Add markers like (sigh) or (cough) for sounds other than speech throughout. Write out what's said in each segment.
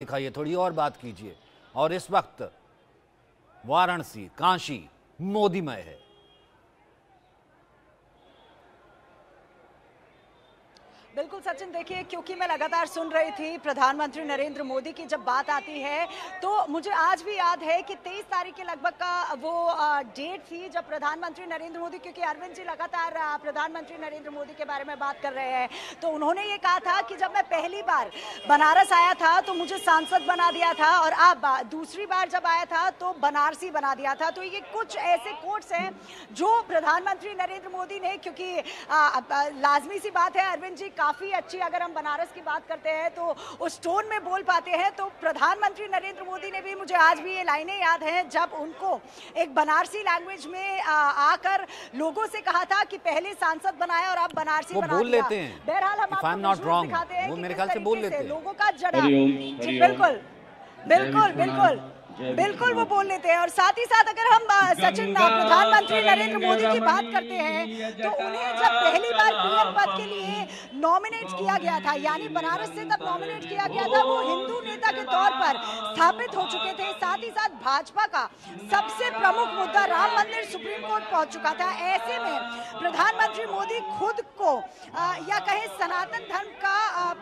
दिखाइए थोड़ी और बात कीजिए। और इस वक्त वाराणसी काशी मोदीमय है। बिल्कुल सचिन, देखिए, क्योंकि मैं लगातार सुन रही थी प्रधानमंत्री नरेंद्र मोदी की जब बात आती है तो मुझे आज भी याद है कि 23 तारीख के लगभग का वो डेट थी जब प्रधानमंत्री नरेंद्र मोदी, क्योंकि अरविंद जी लगातार प्रधानमंत्री नरेंद्र मोदी के बारे में बात कर रहे हैं। तो उन्होंने ये कहा था कि जब मैं पहली बार बनारस आया था तो मुझे सांसद बना दिया था और अब दूसरी बार जब आया था तो बनारसी बना दिया था। तो ये कुछ ऐसे कोट्स हैं जो प्रधानमंत्री नरेंद्र मोदी ने, क्योंकि लाजमी सी बात है, अरविंद जी काफ़ी अच्छी अगर हम बनारस की बात करते हैं तो उस टोन में बोल पाते हैं। तो प्रधानमंत्री नरेंद्र मोदी ने भी मुझे आज भी ये लाइनें याद हैं जब उनको एक बनारसी लैंग्वेज में आकर लोगों से कहा था कि पहले सांसद बनाया और अब बनारसी वो बना बोल लेते हैं। बहरहाल हम आपको दिखाते हैं वो मेरे ख्याल से बोल लेते हैं। लोगों का जड़ा। बिल्कुल बिल्कुल बिल्कुल। बिल्कुल वो बोल लेते हैं और साथ ही साथ अगर हम सचिन प्रधानमंत्री नरेंद्र मोदी की बात करते हैं तो उन्हें जब पहली बार पीएम पद के लिए नॉमिनेट किया गया था यानी बनारस से तब नॉमिनेट किया गया था वो हिंदू नेता के तौर पर स्थापित हो चुके थे। साथ ही साथ भाजपा का सबसे प्रमुख मुद्दा राम मंदिर सुप्रीम कोर्ट पहुँच चुका था। ऐसे में प्रधानमंत्री मोदी खुद को या कहे सनातन धर्म का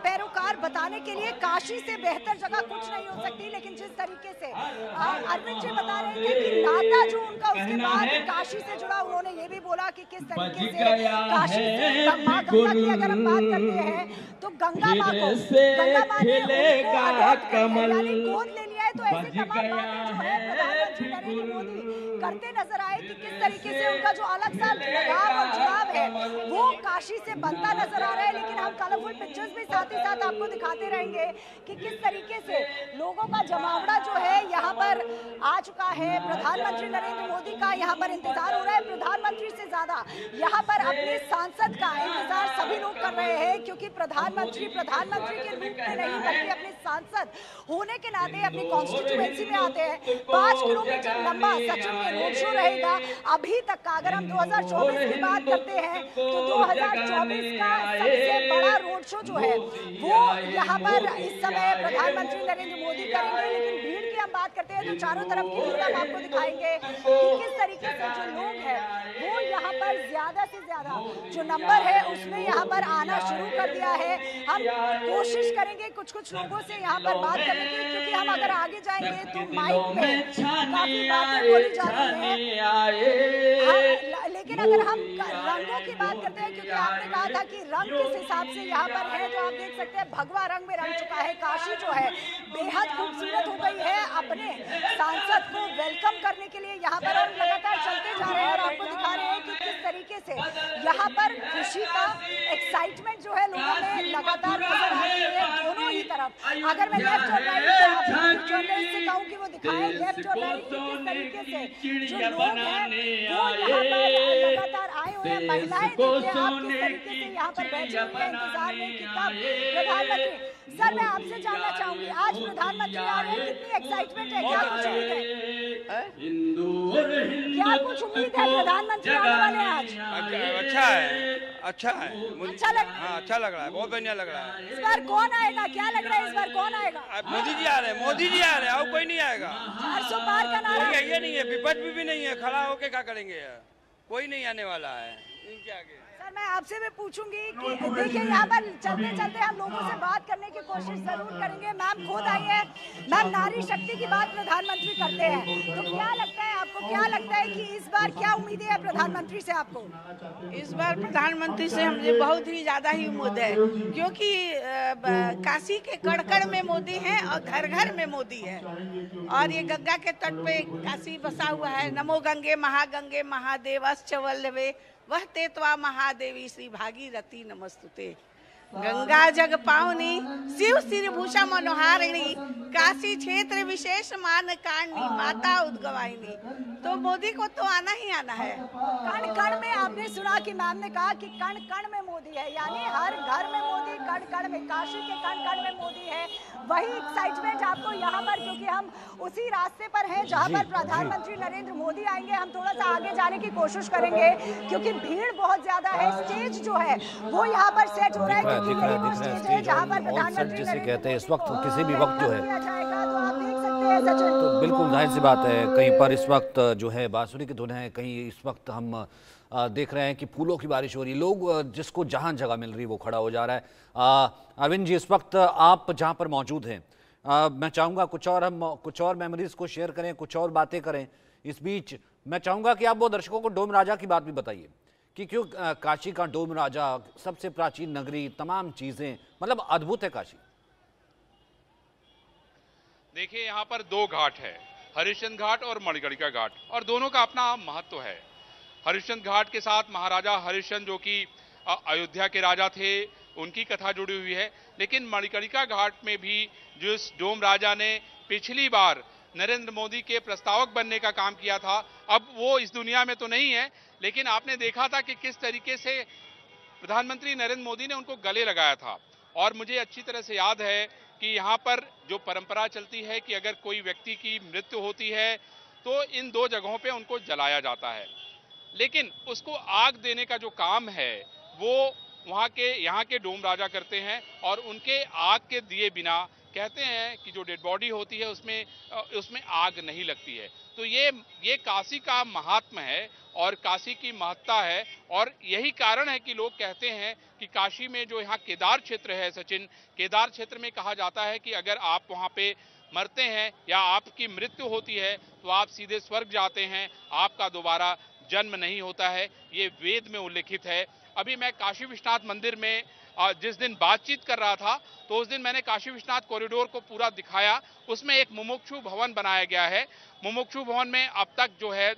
पैरोकार बताने के लिए काशी से बेहतर जगह कुछ नहीं हो सकती लेकिन जिस तरीके से अरविंद जी बता रहे थे कि नाता जो उनका उसके बाद काशी से जुड़ा उन्होंने ये भी बोला कि किस तरीके से काशी से माँ गंगा की अगर हम बात करते हैं तो गंगा माँ को गंगा माँ ने गोद ले लिया है तो ऐसी तमाम बातें जो है प्रधानमंत्री नरेंद्र मोदी करते नज़र आए कि किस तरीके से उनका जो अलग सा लगाव और जुड़ाव है वो काशी से बनता नज़र आ रहा है लेकिन हम कलरफुल पिक्चर्स भी साथ ही साथ आपको दिखाते रहेंगे कि किस तरीके से लोगों का जमावड़ा जो है यहाँ पर आ चुका है। प्रधानमंत्री नरेंद्र मोदी का यहाँ पर इंतज़ार हो रहा है। प्रधानमंत्री से ज़्यादा यहाँ पर अपने सांसद का इंतज़ार सभी लोग कर रहे हैं, क्योंकि प्रधानमंत्री प्रधानमंत्री के रूप में नहीं, बल्कि अपने सांसद होने के नाते अपनी कॉन्स्टिट्यूएंसी में आते हैं। पाँच किलोमीटर लंबा सचिन में रोड शो रहेगा। अभी तक का अगर हम 2024 की बात करते हैं तो 2024 का सबसे बड़ा रोड शो जो है, वो यहाँ पर इस समय प्रधानमंत्री नरेंद्र मोदी करेंगे, लेकिन हम बात करते हैं तो चारों तरफ़ की हम आपको दिखाएँगे कि किस तरीके से जो लोग हैं वो यहाँ पर ज़्यादा से ज़्यादा जो नंबर है उसमें यहाँ पर आना शुरू कर दिया है। हम कोशिश करेंगे कुछ कुछ लोगों से यहाँ पर बात करने की क्योंकि हम अगर आगे जाएँगे तो माइक में काफ़ी बातें बोली जा रही है। हाँ, लेकिन अगर हम रंगों की बात करते हैं क्योंकि आपने कहा था कि रंग किस हिसाब से यहाँ पर है जो आप देख सकते हैं भगवा रंग में रंग चुका है काशी जो है बेहद खूबसूरत हो गई है। अपने सांसद को वेलकम करने के लिए यहाँ पर और लगातार चलते जा रहे हैं और आपको दिखा रहे हैं कि किस तरीके से यहाँ पर खुशी का एक्साइटमेंट जो है लोगों में लगातार नज़र आ रही है दोनों ही तरफ़। अगर मैं लेफ़्ट और राइट जर्नलिस्ट से कहूँ कि वो दिखाए लेफ़्ट और राइट किस तरीके से जो लोग हैं, वो यहाँ पर लगातार आए हुए हैं, महिलाएँ देखिए आप किस तरीके से यहाँ पर बैठे हुए हैं, इंतज़ार में कि कब प्रधानमंत्री। सर, मैं आपसे जानना चाहूँगी, आज प्रधानमंत्री आ रहे हैं, कितनी एक्साइटमेंट है क्या कुछ उम्मीद है? क्या कुछ उम्मीद है प्रधानमंत्री आने वाले आज? अच्छा है अच्छा है। अच्छा लग हाँ। अच्छा लग रहा है बहुत बढ़िया लग रहा है। इस बार कौन आएगा? क्या लग रहा है इस बार कौन आएगा? मोदी जी आ रहे हैं मोदी जी आ रहे हैं और कोई नहीं आएगा। चार सौ पार का नारा। ये नहीं है विपक्ष भी, भी नहीं है खड़ा होके क्या करेंगे? कोई नहीं आने वाला है। इनके आगे। सर मैं आपसे भी पूछूँगी कि देखिए यहाँ पर चलते चलते हम लोगों से बात करने की कोशिश ज़रूर करेंगे। मैम खुद आई है। मैम नारी शक्ति की बात प्रधानमंत्री करते हैं। तो क्या लगता है आपको क्या लगता है कि इस बार क्या उम्मीदें है प्रधानमंत्री से आपको? इस बार प्रधानमंत्री से हमें बहुत ही ज़्यादा ही उम्मीद है क्योंकि काशी के कड़कड़ में मोदी है और घर घर में मोदी है। और ये गंगा के तट पे काशी बसा हुआ है। नमो गंगे महागंगे महादेव वल्लभे। वह तेतवा महादेवी श्री भागीरथी नमस्तुते। गंगा जग पावनी शिव श्री भूषा मनोहारिणी काशी क्षेत्र विशेष मान कांडी माता उद्गवाहिनी। तो मोदी को तो आना ही आना है। कण कण में आपने सुना कि मैम ने कहा कि कण कण में मोदी है यानी हर घर में मोदी कण कण में काशी के कण कण में मोदी है। वही एक्साइटमेंट आपको यहाँ पर क्योंकि हम उसी रास्ते पर हैं जहाँ पर प्रधानमंत्री नरेंद्र मोदी आएँगे हम थोड़ा सा आगे जाने की कोशिश करेंगे क्योंकि भीड़ बहुत ज़्यादा है स्टेज जो है वो यहाँ पर सेट हो रहा है दिख रहा है दिख रहा है स्टेज और जिसे कहते हैं इस वक्त किसी भी वक्त जो है। तो बिल्कुल ज़ाहिर सी बात है कहीं पर इस वक्त जो है बांसुरी की धुन है कहीं इस वक्त हम देख रहे हैं कि फूलों की बारिश हो रही है। लोग जिसको जहाँ जगह मिल रही है वो खड़ा हो जा रहा है। अरविंद जी इस वक्त आप जहाँ पर मौजूद हैं मैं चाहूँगा कुछ और हम कुछ और मेमोरीज को शेयर करें कुछ और बातें करें। इस बीच मैं चाहूँगा कि आप वो दर्शकों को डोम राजा की बात भी बताइए। कि क्यों काशी का डोम राजा, सबसे प्राचीन नगरी, तमाम चीज़ें मतलब अद्भुत है काशी। देखिए, यहाँ पर दो घाट है हरिश्चंद घाट और मणिकर्णिका घाट, और दोनों का अपना महत्व है। हरिश्चंद घाट के साथ महाराजा हरिश्चंद जो कि अयोध्या के राजा थे, उनकी कथा जुड़ी हुई है, लेकिन मणिकर्णिका घाट में भी जिस डोम राजा ने पिछली बार नरेंद्र मोदी के प्रस्तावक बनने का काम किया था, अब वो इस दुनिया में तो नहीं है लेकिन आपने देखा था कि किस तरीके से प्रधानमंत्री नरेंद्र मोदी ने उनको गले लगाया था। और मुझे अच्छी तरह से याद है कि यहाँ पर जो परंपरा चलती है कि अगर कोई व्यक्ति की मृत्यु होती है तो इन दो जगहों पे उनको जलाया जाता है। लेकिन उसको आग देने का जो काम है, वो वहाँ के, यहाँ के डोम राजा करते हैं और उनके आग के दिए बिना कहते हैं कि जो डेड बॉडी होती है, उसमें उसमें आग नहीं लगती है। तो ये ये काशी का महात्म है और काशी की महत्ता है और यही कारण है कि लोग कहते हैं कि काशी में जो यहाँ केदार क्षेत्र है सचिन, केदार क्षेत्र में कहा जाता है कि अगर आप वहाँ पे मरते हैं या आपकी मृत्यु होती है तो आप सीधे स्वर्ग जाते हैं, आपका दोबारा जन्म नहीं होता है, ये वेद में उल्लिखित है। अभी मैं काशी विश्वनाथ मंदिर में जिस दिन बातचीत कर रहा था तो उस दिन मैंने काशी विश्वनाथ कॉरिडोर को पूरा दिखाया। उसमें एक मुमुक्षु भवन बनाया गया है। मुमुक्षु भवन में अब तक जो है,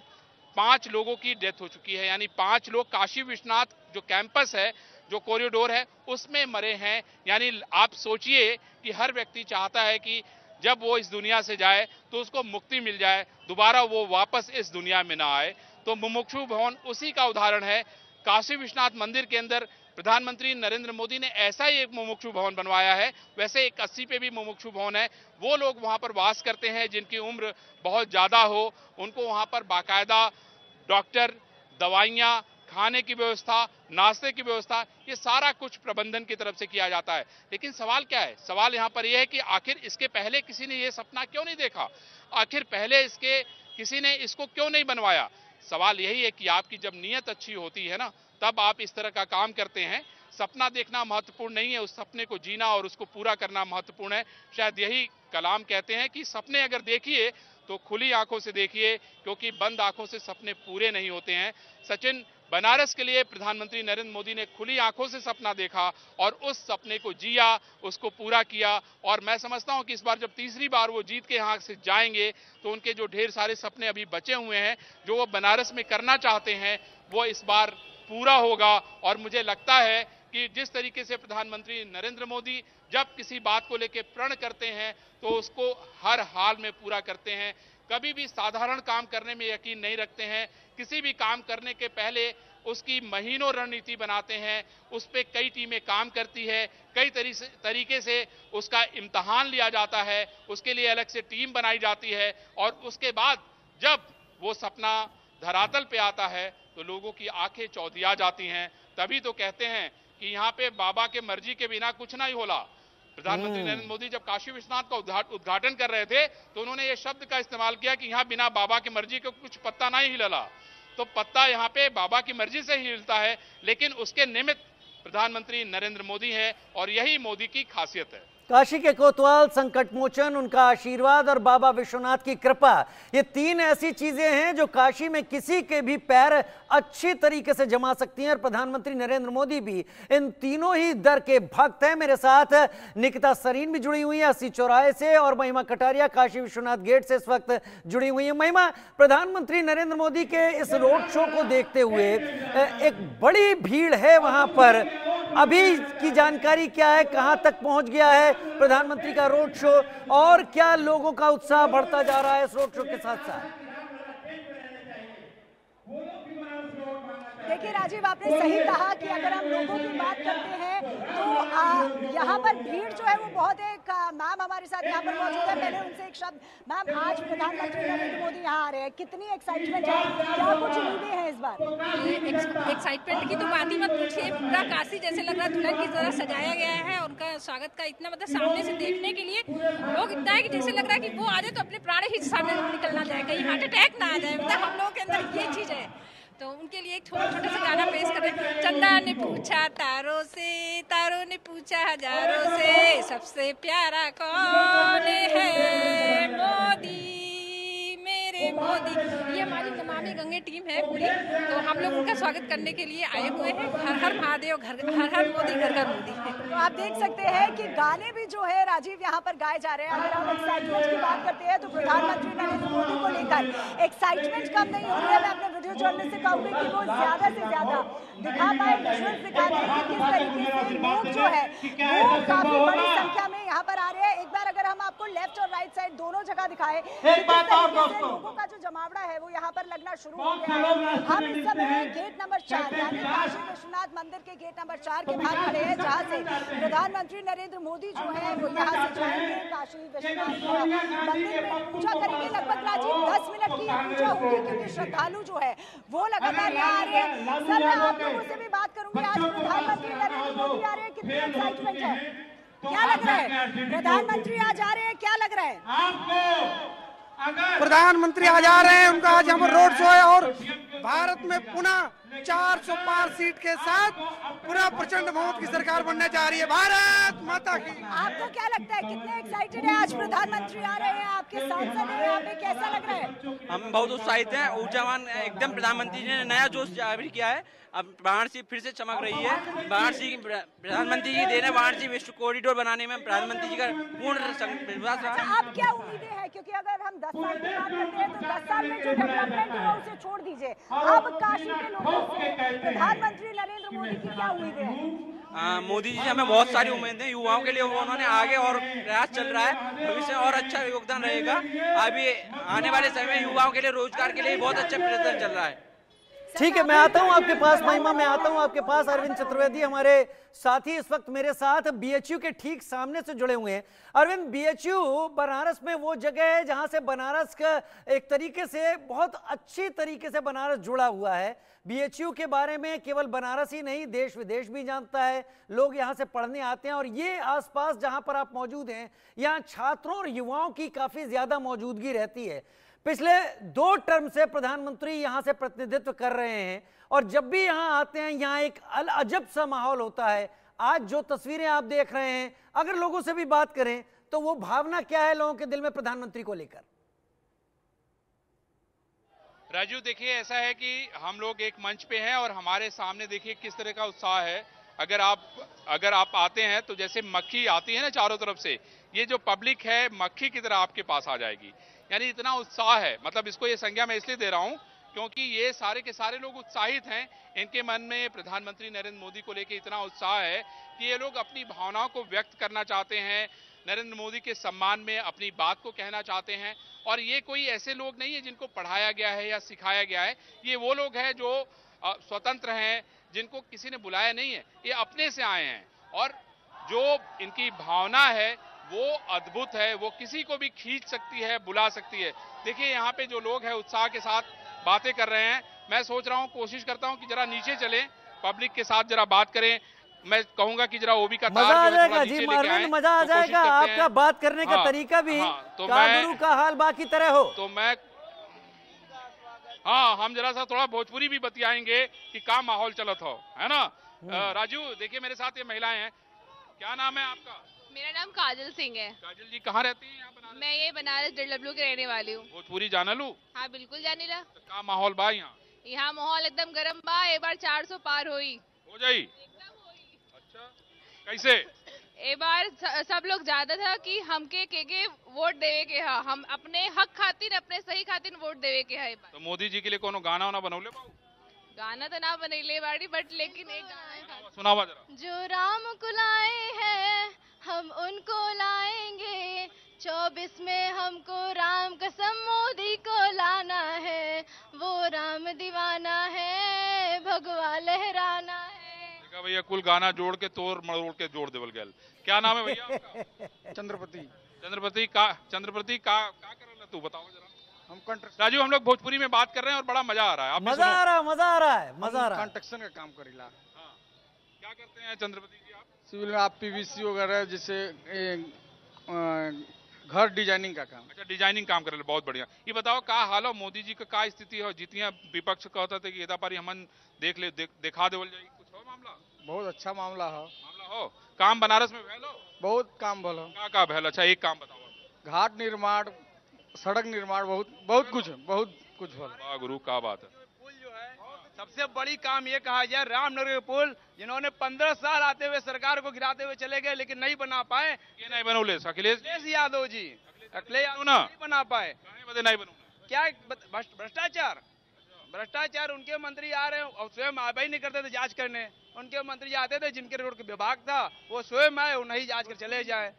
पाँच लोगों की डेथ हो चुकी है। यानी पाँच लोग काशी विश्वनाथ जो कैंपस है, जो कॉरिडोर है, उसमें मरे हैं। यानी आप सोचिए कि हर व्यक्ति चाहता है कि जब वो इस दुनिया से जाए तो उसको मुक्ति मिल जाए, दोबारा वो वापस इस दुनिया में ना आए। तो मुमुक्षु भवन उसी का उदाहरण है। काशी विश्वनाथ मंदिर के अंदर प्रधानमंत्री नरेंद्र मोदी ने ऐसा ही एक मुमुक्षु भवन बनवाया है, वैसे एक अस्सी पे भी मुमुक्षु भवन है। वो लोग वहाँ पर वास करते हैं, जिनकी उम्र बहुत ज़्यादा हो, उनको वहाँ पर बाकायदा डॉक्टर, दवाइयाँ, खाने की व्यवस्था, नाश्ते की व्यवस्था, ये सारा कुछ प्रबंधन की तरफ़ से किया जाता है। लेकिन सवाल क्या है? सवाल यहाँ पर यह है कि आखिर इसके पहले किसी ने ये सपना क्यों नहीं देखा? आखिर पहले इसके, किसी ने इसको क्यों नहीं बनवाया? सवाल यही है कि आपकी जब नीयत अच्छी होती है ना तब आप इस तरह का काम करते हैं। सपना देखना महत्वपूर्ण नहीं है, उस सपने को जीना और उसको पूरा करना महत्वपूर्ण है। शायद यही कलाम कहते हैं कि सपने अगर देखिए तो खुली आँखों से देखिए, क्योंकि बंद आँखों से सपने पूरे नहीं होते हैं। सचिन, बनारस के लिए प्रधानमंत्री नरेंद्र मोदी ने खुली आँखों से सपना देखा और उस सपने को जिया, उसको पूरा किया। और मैं समझता हूँ कि इस बार जब तीसरी बार वो जीत के यहाँ से जाएँगे तो उनके जो ढेर सारे सपने अभी बचे हुए हैं, जो वो बनारस में करना चाहते हैं, वो इस बार पूरा होगा और मुझे लगता है कि जिस तरीके से प्रधानमंत्री नरेंद्र मोदी जब किसी बात को लेकर प्रण करते हैं तो उसको हर हाल में पूरा करते हैं। कभी भी साधारण काम करने में यकीन नहीं रखते हैं। किसी भी काम करने के पहले उसकी महीनों रणनीति बनाते हैं। उस पर कई टीमें काम करती है। कई तरीके से उसका इम्तहान लिया जाता है। उसके लिए अलग से टीम बनाई जाती है और उसके बाद जब वो सपना धरातल पे आता है तो लोगों की आँखें चौधिया जाती हैं तभी तो कहते हैं कि यहाँ पे बाबा के मर्ज़ी के बिना कुछ नहीं होला। प्रधानमंत्री हम्म। नरेंद्र मोदी जब काशी विश्वनाथ का उद्घाटन कर रहे थे तो उन्होंने ये शब्द का इस्तेमाल किया कि यहाँ बिना बाबा की मर्ज़ी के कुछ पत्ता नहीं हिलला। तो पत्ता यहाँ पे बाबा की मर्ज़ी से ही हिलता है लेकिन उसके निमित्त प्रधानमंत्री नरेंद्र मोदी है और यही मोदी की खासियत है। काशी के कोतवाल, संकट मोचन, उनका आशीर्वाद और बाबा विश्वनाथ की कृपा। ये तीन ऐसी चीज़ें हैं जो काशी में किसी के भी पैर अच्छी तरीके से जमा सकती हैं और प्रधानमंत्री नरेंद्र मोदी भी। इन तीनों ही दर के भक्त हैं मेरे साथ। निकिता सरीन भी जुड़ी हुई है अस्सी चौराहे से और महिमा कटारिया काशी विश्वनाथ गेट से इस वक्त जुड़ी हुई है। महिमा, प्रधानमंत्री नरेंद्र मोदी के इस रोड शो को देखते हुए एक बड़ी भीड़ है वहाँ पर। अभी की जानकारी क्या है, कहाँ तक पहुँच गया है प्रधानमंत्री का रोड शो और क्या लोगों का उत्साह बढ़ता जा रहा है इस रोड शो के साथ साथ देखिए राजीव आपने सही कहा कि अगर हम लोगों की बात करते हैं तो आ, यहाँ पर भीड़ जो है वो बहुत एक मैम हमारे साथ यहाँ पर मौजूद है। मैंने उनसे एक शब्द मैम आज प्रधानमंत्री नरेंद्र मोदी यहाँ आ रहे हैं। कितनी एक्साइटमेंट है? क्या कुछ उम्मीदें हैं इस बार? एक्साइटमेंट की तो बात ही मत पूछिए। पूरा काशी जैसे लग रहा है दुल्हन की तरह सजाया गया है उनका स्वागत का इतना मतलब सामने से देखने के लिए लोग इतना है कि जैसे लग रहा है कि वो आ जाए तो अपने प्राण ही सामने निकलना जाए कहीं हार्ट अटैक ना आ जाए। मतलब हम लोगों के अंदर ये चीज़ है। तो उनके लिए एक छोटा छोटा सा गाना पेश करें चंदा ने पूछा, तारों से, तारों ने पूछा, हज़ारों से, सबसे प्यारा कौन है? मोदी। मेरे मोदी ये हमारी नमामि गंगे टीम है पूरी। तो हम लोग उनका स्वागत करने के लिए आए हुए हैं। हर हर महादेव, घर हर हर मोदी, घर घर मोदी। तो आप देख सकते हैं कि गाने भी जो है, राजीव यहाँ पर गाए जा रहे हैं। अगर हम एक्साइटमेंट की बात करते हैं तो प्रधानमंत्री नरेंद्र मोदी को लेकर एक्साइटमेंट कम नहीं हो रही है मैं अपने वीडियो जर्नलिस्ट से कहूँगी कि वो ज़्यादा से ज़्यादा दिखा पाए दिखा दें कि किस तरीके से लोग जो है, वो काफ़ी बड़ी संख्या में यहाँ पर आ रहे हैं। एक बार अगर हम आपको लेफ़्ट और राइट साइड दोनों जगह दिखाए कि किस तरीके से लोगों का जो जमावड़ा है वो यहाँ पर लगना शुरू हो गया है। हम इस समय गेट नंबर चार यानी काशी विश्वनाथ मंदिर के गेट नंबर चार के बाहर खड़े हैं जहाँ से प्रधानमंत्री नरेंद्र मोदी जो है वो यहाँ से जाएँगे काशी विश्वनाथ मंदिर में। पूजा करेंगे लगभग राजीव दस मिनट की पूजा होगी क्योंकि श्रद्धालु जो है वो लगातार यहाँ आ रहे हैं। सर मैं आप लोगों से भी बात करूँगी आज प्रधानमंत्री नरेंद्र मोदी आ रहे हैं कितनी एक्साइटमेंट है क्या लग रहा है? प्रधानमंत्री आज आ रहे हैं क्या लग रहा है? प्रधानमंत्री आज आ रहे हैं उनका आज यहाँ पर रोड शो है और भारत में पुनः 400 पार सीट के साथ पुनः प्रचंड बहुमत की सरकार बनने जा रही है। भारत माता की। आपको क्या लगता है कितने एक्साइटेड है आज प्रधानमंत्री आ रहे हैं आपके सांसद हैं यहाँ पे कैसा लग रहा है? हम बहुत उत्साहित हैं ऊर्जावान एकदम प्रधानमंत्री जी ने नया जोश जारी किया है। अब वाराणसी फिर से चमक रही है। वाराणसी की प्रधानमंत्री जी देने वाराणसी विश्व कॉरिडोर बनाने में प्रधानमंत्री जी का पूर्ण विश्वास रहा। अच्छा अब क्या उम्मीदें हैं? क्योंकि अगर हम 10 साल की बात करते हैं तो 10 साल में जो डेवलपमेंट हुआ उसे छोड़ दीजिए। अब काशी के लोगों से प्रधानमंत्री नरेंद्र मोदी की क्या उम्मीदें हैं? मोदी जी हमें बहुत सारी उम्मीदें हैं। युवाओं के लिए उन्होंने आगे और प्रयास चल रहा है। भविष्य में और अच्छा योगदान रहेगा। अभी आने वाले समय में युवाओं के लिए रोज़गार के लिए बहुत अच्छा प्रयत्न चल रहा है। ठीक है, मैं आता हूँ आपके पास, महिमा, मैं आता हूँ आपके पास, अरविंद चतुर्वेदी हमारे साथी इस वक्त मेरे साथ बीएचयू के ठीक सामने से जुड़े हुए हैं। अरविंद बीएचयू बनारस में वो जगह है जहाँ से बनारस का एक तरीके से, बहुत अच्छी तरीके से बनारस जुड़ा हुआ है। बीएचयू के बारे में केवल बनारस ही नहीं देश विदेश भी जानता है। लोग यहाँ से पढ़ने आते हैं और ये आसपास जहाँ पर आप मौजूद हैं, यहाँ छात्रों और युवाओं की काफ़ी ज़्यादा मौजूदगी रहती है। पिछले दो टर्म से प्रधानमंत्री यहाँ से प्रतिनिधित्व कर रहे हैं और जब भी यहाँ आते हैं, यहाँ एक अल अजब सा माहौल होता है। आज जो तस्वीरें आप देख रहे हैं, अगर लोगों से भी बात करें तो वो भावना क्या है लोगों के दिल में प्रधानमंत्री को लेकर? राजू, देखिए, ऐसा है कि हम लोग एक मंच पे हैं और हमारे सामने देखिए किस तरह का उत्साह है। अगर आप अगर आप आते हैं तो जैसे मक्खी आती है ना चारों तरफ़ से, ये जो पब्लिक है, मक्खी की तरह आपके पास आ जाएगी। यानी इतना उत्साह है। मतलब इसको ये संज्ञा मैं इसलिए दे रहा हूँ क्योंकि ये सारे के सारे लोग उत्साहित हैं। इनके मन में प्रधानमंत्री नरेंद्र मोदी को लेकर इतना उत्साह है कि ये लोग अपनी भावनाओं को व्यक्त करना चाहते हैं, नरेंद्र मोदी के सम्मान में अपनी बात को कहना चाहते हैं। और ये कोई ऐसे लोग नहीं है जिनको पढ़ाया गया है या सिखाया गया है। ये वो लोग हैं जो स्वतंत्र हैं, जिनको किसी ने बुलाया नहीं है। ये अपने से आए हैं। और जो इनकी भावना है वो अद्भुत है वो किसी को भी खींच सकती है बुला सकती है। देखिए यहाँ पे जो लोग हैं उत्साह के साथ बातें कर रहे हैं। मैं सोच रहा हूँ कोशिश करता हूँ कि जरा नीचे चले पब्लिक के साथ जरा बात करें। मैं कहूँगा कि जरा ओबी का मज़ा आ जाएगा जी अरविंद मज़ा आ तो जाएगा। आपका बात करने का हाँ, तरीका भी हाँ, तो मैं का हाल बाकी तरह हो। तो मैं हाँ हम जरा सा थोड़ा भोजपुरी भी बतियाएँगे कि काम माहौल चलत हो है ना? हम्म। राजू देखिए मेरे साथ ये महिलाएँ हैं। क्या नाम है आपका? मेरा नाम काजल सिंह है। काजल जी कहाँ रहती हैं? यहाँ बनारस? मैं ये बनारस डब्ल्यू के रहने वाली हूँ। भोजपुरी जाना लू? हाँ बिल्कुल जाने ला। तो का माहौल बा यहाँ? यहाँ माहौल एकदम गर्म बा एक बार चार सौ पार हुई। हो जाई? अच्छा। कैसे? ए बार सब लोग ज़्यादा था कि हमके के के वोट देवे के हा हम अपने हक खातिर अपने सही खातिर वोट देवे के है। तो मोदी जी के लिए कोनो गाना वाना बनौले बाबू? गाना तो ना बनैले बाड़ी बट लेकिन एक गाना सुनावा जरा। जो राम को लाए हैं हम उनको लाएँगे। चौबीस में हमको राम कसम मोदी को लाना है। वो राम दीवाना है भगवा लहराना है। देखा भैया कुल गाना जोड़ के तोड़ मरोड़ के जोड़ देवल गैल क्या नाम है भैया (laughs) चंद्रपति। चंद्रपति का चंद्रपति का का कर तू बताओ जरा। हम कंट्रक्शन राजू हम लोग भोजपुरी में बात कर रहे हैं और बड़ा मज़ा आ रहा है। आप मज़ा आ रहा है मज़ा आ रहा है मज़ा आ रहा है। कंस्ट्रक्शन का काम करेला। हाँ। क्या करते हैं चंद्रपति? सिविल में आप पीवीसी वगैरह जैसे घर डिज़ाइनिंग का काम। अच्छा डिज़ाइनिंग काम कर रहे बहुत बढ़िया। ये बताओ का हाल हो? मोदी जी का का स्थिति हो? जितियाँ विपक्ष कहता थे कि यदा पारी हमन देख ले देख, दिखा देवल जाई कुछ हो मामला? बहुत अच्छा मामला है। मामला हो। काम बनारस में भैलो बहुत काम भल का का भैल अच्छा एक काम बताओ घाट निर्माण सड़क निर्माण बहुत बहुत कुछ बहुत कुछ भल गुरु का बात है। सबसे बड़ी काम ये कहा जाए रामनगर पुल जिन्होंने पंद्रह साल आते हुए सरकार को गिराते हुए चले गए लेकिन नहीं बना पाए। ये नहीं बनौले अखिलेश? यादव जी। अखिलेश यादव ना। नहीं बना पाए। नहीं बनौले क्या भ्रष्टाचार? भ्रष्टाचार उनके मंत्री आ रहे हैं और स्वयं ही नहीं करते थे जाँच करने। उनके मंत्री आते थे जिनके रोड के विभाग था वो स्वयं आए नहीं जाँच कर चले जाए।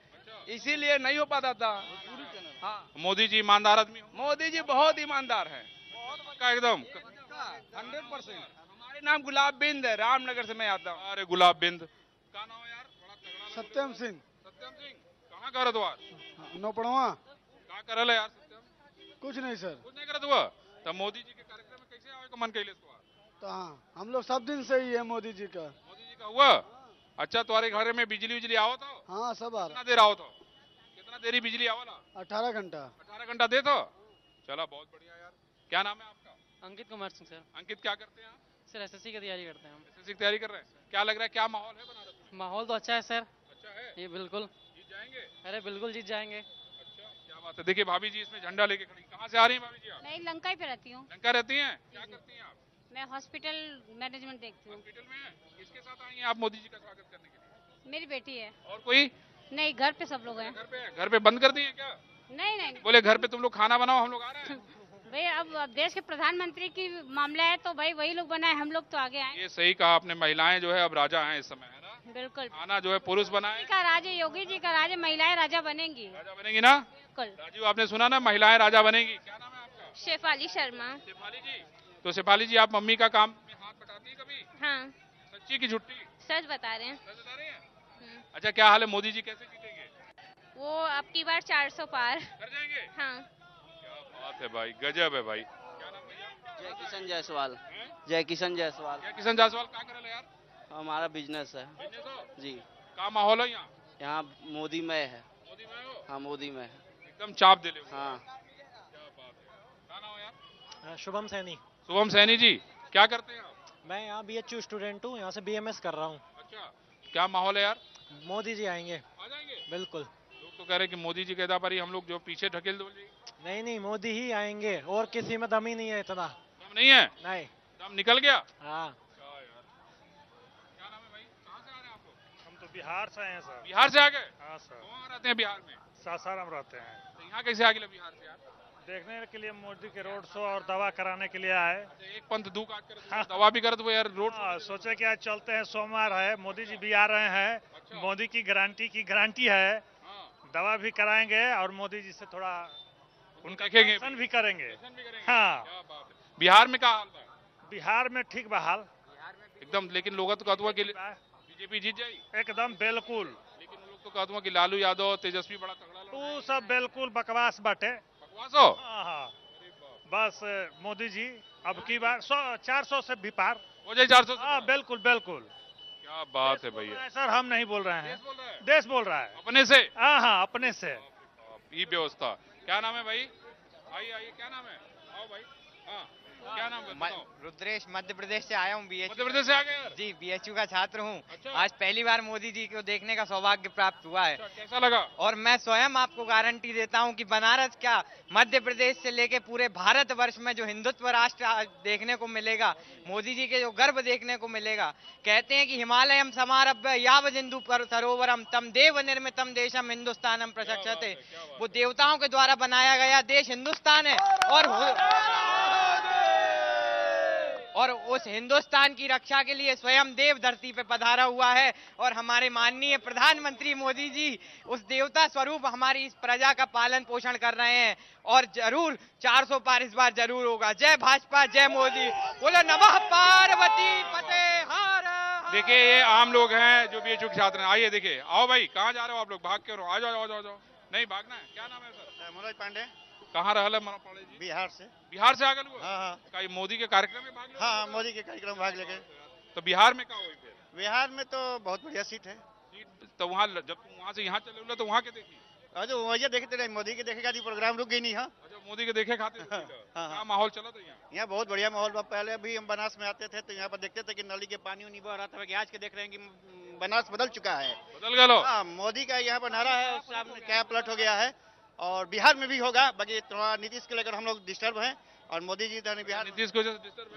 इसीलिए नहीं हो पाता था। हाँ मोदी जी ईमानदार आदमी मोदी जी बहुत ईमानदार है। एकदम। Hundred percent. हमारे नाम गुलाब बिंद है रामनगर से मैं आता हूँ। अरे गुलाब बिंद। का नाम है यार? बड़ा तगड़ा लग सत्यम सिंह। सत्यम सिंह कहाँ कर द्वार नौपड़वा। का करल है यार सत्यम? कुछ नहीं सर। कुछ नहीं करत हुआ तब मोदी जी के कार्यक्रम में कैसे आवे का मन कैले तो तो हाँ हम लोग सब दिन से ही है मोदी जी का। मोदी जी का हुआ? अच्छा तुम्हारे घर में बिजली बिजली आओ तो। हाँ सब आ कितना देर आओ तो? कितना देरी बिजली आवला रहा अठारह घंटा। अठारह घंटा दे तो। चला बहुत बढ़िया यार। क्या नाम है आपका? अंकित कुमार सिंह सर। अंकित क्या करते हैं आप? सर एसएससी की तैयारी करते हैं हम। एसएससी की तैयारी कर रहे हैं? क्या लग रहा है क्या माहौल है बनारस माहौल तो अच्छा है सर। अच्छा है? ये बिल्कुल। जीत जाएँगे? अरे बिल्कुल जीत जाएँगे। अच्छा क्या बात है। देखिए भाभी जी इसमें झंडा लेके खड़ी कहाँ से आ रही है भाभी जी आप? मैं लंका पे रहती हूँ। लंका रहती है? क्या करती है आप? मैं हॉस्पिटल मैनेजमेंट देखती हूँ। हॉस्पिटल में किसके साथ आई हैं आप मोदी जी का स्वागत करने के लिए? मेरी बेटी है। और कोई? नहीं घर पे सब लोग हैं। घर पे घर पे बंद कर दिए क्या? नहीं नहीं। बोले घर पे तुम लोग खाना बनाओ हम लोग आ रहे हैं। (laughs) भाई अब अब देश के प्रधानमंत्री की मामला है तो भाई वही लोग बनाए हम लोग तो आगे आए। ये सही कहा आपने महिलाएँ जो है अब राजा हैं इस समय है ना? बिल्कुल। खाना जो है पुरुष बनाए का राजा योगी जी का राजा महिलाएँ राजा बनेंगी। राजा बनेंगी ना? बिल्कुल। राजू आपने सुना ना महिलाएँ राजा बनेंगी। क्या नाम है आपका? शेफाली शर्मा। शेफाली जी। तो शेफाली जी आप मम्मी का काम हाथ बटाती है कभी? हाँ। सच्ची की झुट्टी? सच बता रहे हैं। सच बता रही हैं? हम्म। अच्छा क्या हाल है? मोदी जी कैसे जीतेंगे? वो अब की बार 400 पार। कर जाएँगे? हाँ। बात है भाई गजब है भाई। क्या जय किशन जायसवाल। जय किशन जायसवाल। जय किशन जायसवाल क्या कर रहे हैं यार? हमारा बिज़नेस है। बिज़नेस जी। का माहौल है यहाँ? यहाँ मोदी मय है। मोदी हो? हाँ मोदी मय है। एकदम चाप दे हाँ। क्या बात है। क्या नाम है यार? शुभम सैनी। शुभम सैनी जी क्या करते हैं आप? मैं यहाँ बी एच यू स्टूडेंट हूँ यहाँ से बी एम एस कर रहा हूँ। अच्छा। क्या माहौल है यार? मोदी जी आएँगे। आ जाएँगे? बिल्कुल। लोग तो कह रहे हैं कि मोदी जी कहता पर हम लोग जो पीछे ढकेल दो जी नहीं नहीं मोदी ही आएँगे। और किसी में दम ही नहीं है इतना। दम नहीं है? नहीं। दम निकल गया? हाँ। क्या यार क्या नाम है भाई? कहाँ से आ रहे हैं हम तो बिहार से हैं सर। बिहार से आ गए? हाँ सर। कहाँ रहते हैं बिहार में? सासाराम रहते हैं। तो यहाँ कैसे आ गए बिहार से यार? देखने के लिए मोदी के रोड शो और दवा कराने के लिए आए। एक पंथ दू काट कर दवा भी कर दो यार रोड हाँ, सोचे कि आज चलते हैं सोमवार है मोदी जी भी आ रहे हैं। मोदी की गारंटी की गारंटी है। दवा भी कराएँगे और मोदी जी से थोड़ा उनका करेंगे। भी करेंगे। हाँ। बिहार में क्या हाल है बिहार में ठीक बहाल। एकदम लेकिन लोग तो कहते कि बीजेपी जीत जाएगी एकदम बिल्कुल। लेकिन लोग तो कहते हुआ कि लालू यादव तेजस्वी बड़ा तगड़ा वो सब बिल्कुल बकवास बाटे। बकवास हो? हाँ हाँ। बस मोदी जी अब की बार सौ चार सौ से भी पार। हो जाए चार सौ हाँ बिल्कुल बिल्कुल। क्या बात है भैया। सर हम नहीं बोल रहे हैं। बोल रहा है? देश बोल रहा है। अपने से? हाँ हाँ अपने से। ये व्यवस्था। क्या नाम है भाई? आइए आइए क्या नाम है? आओ भाई। हाँ। क्या नाम है रुद्रेश मध्य प्रदेश से आया हूँ बी मध्य प्रदेश से आ गए यार? जी बी का छात्र हूँ। अच्छा। आज पहली बार मोदी जी को देखने का सौभाग्य प्राप्त हुआ है। अच्छा, कैसा लगा? और मैं स्वयं आपको गारंटी देता हूँ कि बनारस क्या मध्य प्रदेश से लेके पूरे भारत वर्ष में जो हिंदुत्व राष्ट्र देखने को मिलेगा मोदी जी के जो गर्व देखने को मिलेगा कहते हैं कि हिमालयम समारभ्य याव जिंदु पर सरोवरम तम देव निर्मितम देशम हिंदुस्तानम प्रशक्षते। वो देवताओं के द्वारा बनाया गया देश हिंदुस्तान है। और और उस हिंदुस्तान की रक्षा के लिए स्वयं देव धरती पे पधारा हुआ है। और हमारे माननीय प्रधानमंत्री मोदी जी उस देवता स्वरूप हमारी इस प्रजा का पालन पोषण कर रहे हैं। और ज़रूर 400 पार इस बार ज़रूर होगा। जय भाजपा जय मोदी। बोलो नमः पार्वती फतेह हर देखिए ये आम लोग हैं जो बी के छात्र हैं। आइए देखिए। आओ भाई कहाँ जा रहे हो आप लोग? भाग के रहो। आ जाओ आ जाओ आ जाओ। नहीं भागना है। क्या नाम है सर? मनोज पांडे। कहाँ रहल है जी? बिहार से। बिहार से आ गए हाँ हाँ। मोदी के कार्यक्रम में भाग हाँ हाँ, मोदी के कार्यक्रम में भाग लेंगे तो बिहार में क्या हुई फिर बिहार में तो बहुत बढ़िया सीट है। तो वहाँ जब तुम वहाँ से यहाँ चले तो वहाँ के देखी? और जो वही देखते रहे मोदी के देखेगा जी प्रोग्राम रुक गई नहीं हाँ। अच्छा मोदी के देखे खाते हाँ क्या माहौल चला था यहाँ? यहाँ बहुत बढ़िया माहौल पहले भी हम बनास में आते थे तो यहाँ पर देखते थे कि नली के पानी उनी बह रहा था कि आज के देख रहे हैं कि बनास बदल चुका है। बदल गया हाँ मोदी का यहाँ पर नारा है सामने क्या पलट हो गया है। और बिहार में भी होगा। बाकी थोड़ा नीतीश को लेकर हम लोग डिस्टर्ब हैं और मोदी जी तो बिहार नीतीश को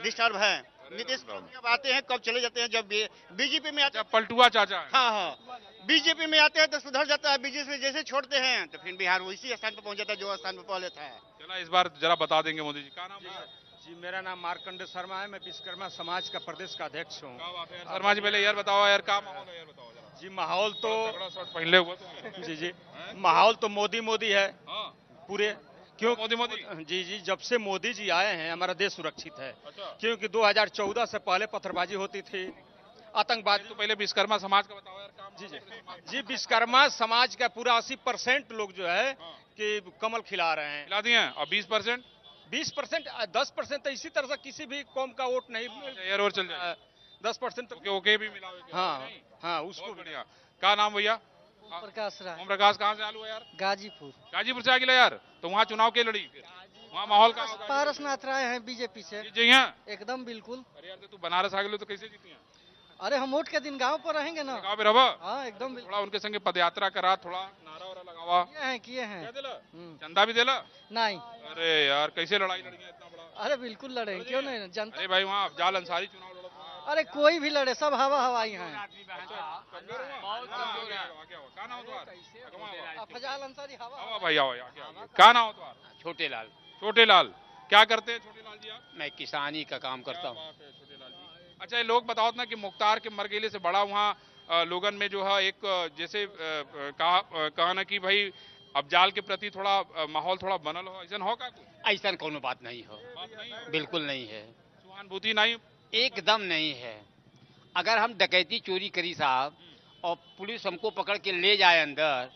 डिस्टर्ब है? नीतीश कब आते हैं कब चले जाते हैं? जब बीजेपी में आते पलटुआ चाचा हाँ। हाँ बीजेपी में आते हैं तो सुधर जाता है। बीजेपी में जैसे छोड़ते हैं तो फिर बिहार उसी स्थान पर पहुँच जाता है जो स्थान पर पहले था। चला इस बार जरा बता देंगे मोदी जी। क्या नाम है? जी मेरा नाम मार्कंडे शर्मा है। मैं विश्वकर्मा समाज का प्रदेश का अध्यक्ष हूँ। शर्मा जी पहले यार बताओ यार क्या माहौल है यार बताओ जी माहौल तो तगड़ा शर्ट पहन ले हुआ तुम जी जी। माहौल तो मोदी मोदी है। हाँ। पूरे क्यों मोदी मोदी जी जी जब से मोदी जी आए हैं हमारा देश सुरक्षित है। अच्छा। क्योंकि 2014 से पहले पत्थरबाजी होती थी आतंकवादी तो पहले विश्वकर्मा समाज का बताओ यार क्या जी जी। जी विश्वकर्मा समाज का पूरा 80 परसेंट लोग जो है कि कमल खिला रहे हैं। खिला दिए हैं। और बीस परसेंट? बीस परसेंट दस परसेंट तो इसी तरह से किसी भी कौम का वोट नहीं और चल जाए। दस परसेंट ओके ओके भी मिला हाँ हाँ उसको बढ़िया। क्या नाम भैया? प्रकाश राय। ओम प्रकाश कहाँ से आलू है यार? गाजीपुर। गाजीपुर से आ गिला यार। तो वहाँ चुनाव के लड़ी वहाँ माहौल का पारसनाथ राय है बीजेपी से। जी हाँ? एकदम बिल्कुल। अरे यार तू बनारस आ गए तो कैसे जीती हैं? अरे हम वोट के दिन गाँव पर रहेंगे ना। गाँव में रहो। हाँ एकदम थोड़ा उनके संगे पदयात्रा करा थोड़ा नारा वारा लगावा। किए हैं किए हैं। चंदा भी देला? नहीं। अरे यार कैसे लड़ाई लड़ी है इतना बड़ा? अरे बिल्कुल लड़े क्यों नहीं? जनता अरे भाई वहाँ अफजाल अंसारी चुनाव अरे कोई भी लड़े सब हवा हवाई हैं। क्या नाम हो तुम्हारा? छोटे लाल छोटे लाल क्या करते हैं छोटे लाल जी आप? मैं किसानी का काम करता हूँ। छोटे लाल जी। अच्छा ये लोग बताओ ना कि मुख्तार के मरगेले से बड़ा वहाँ लोगन में जो है एक जैसे कहा कहा ना कि भाई अफजाल के प्रति थोड़ा माहौल थोड़ा बनल हो। ऐसा हो का ऐसा कोनो बात नहीं हो। बिल्कुल नहीं है। सहानुभूति नहीं एकदम नहीं है। अगर हम डकैती चोरी करी साहब और पुलिस हमको पकड़ के ले जाए अंदर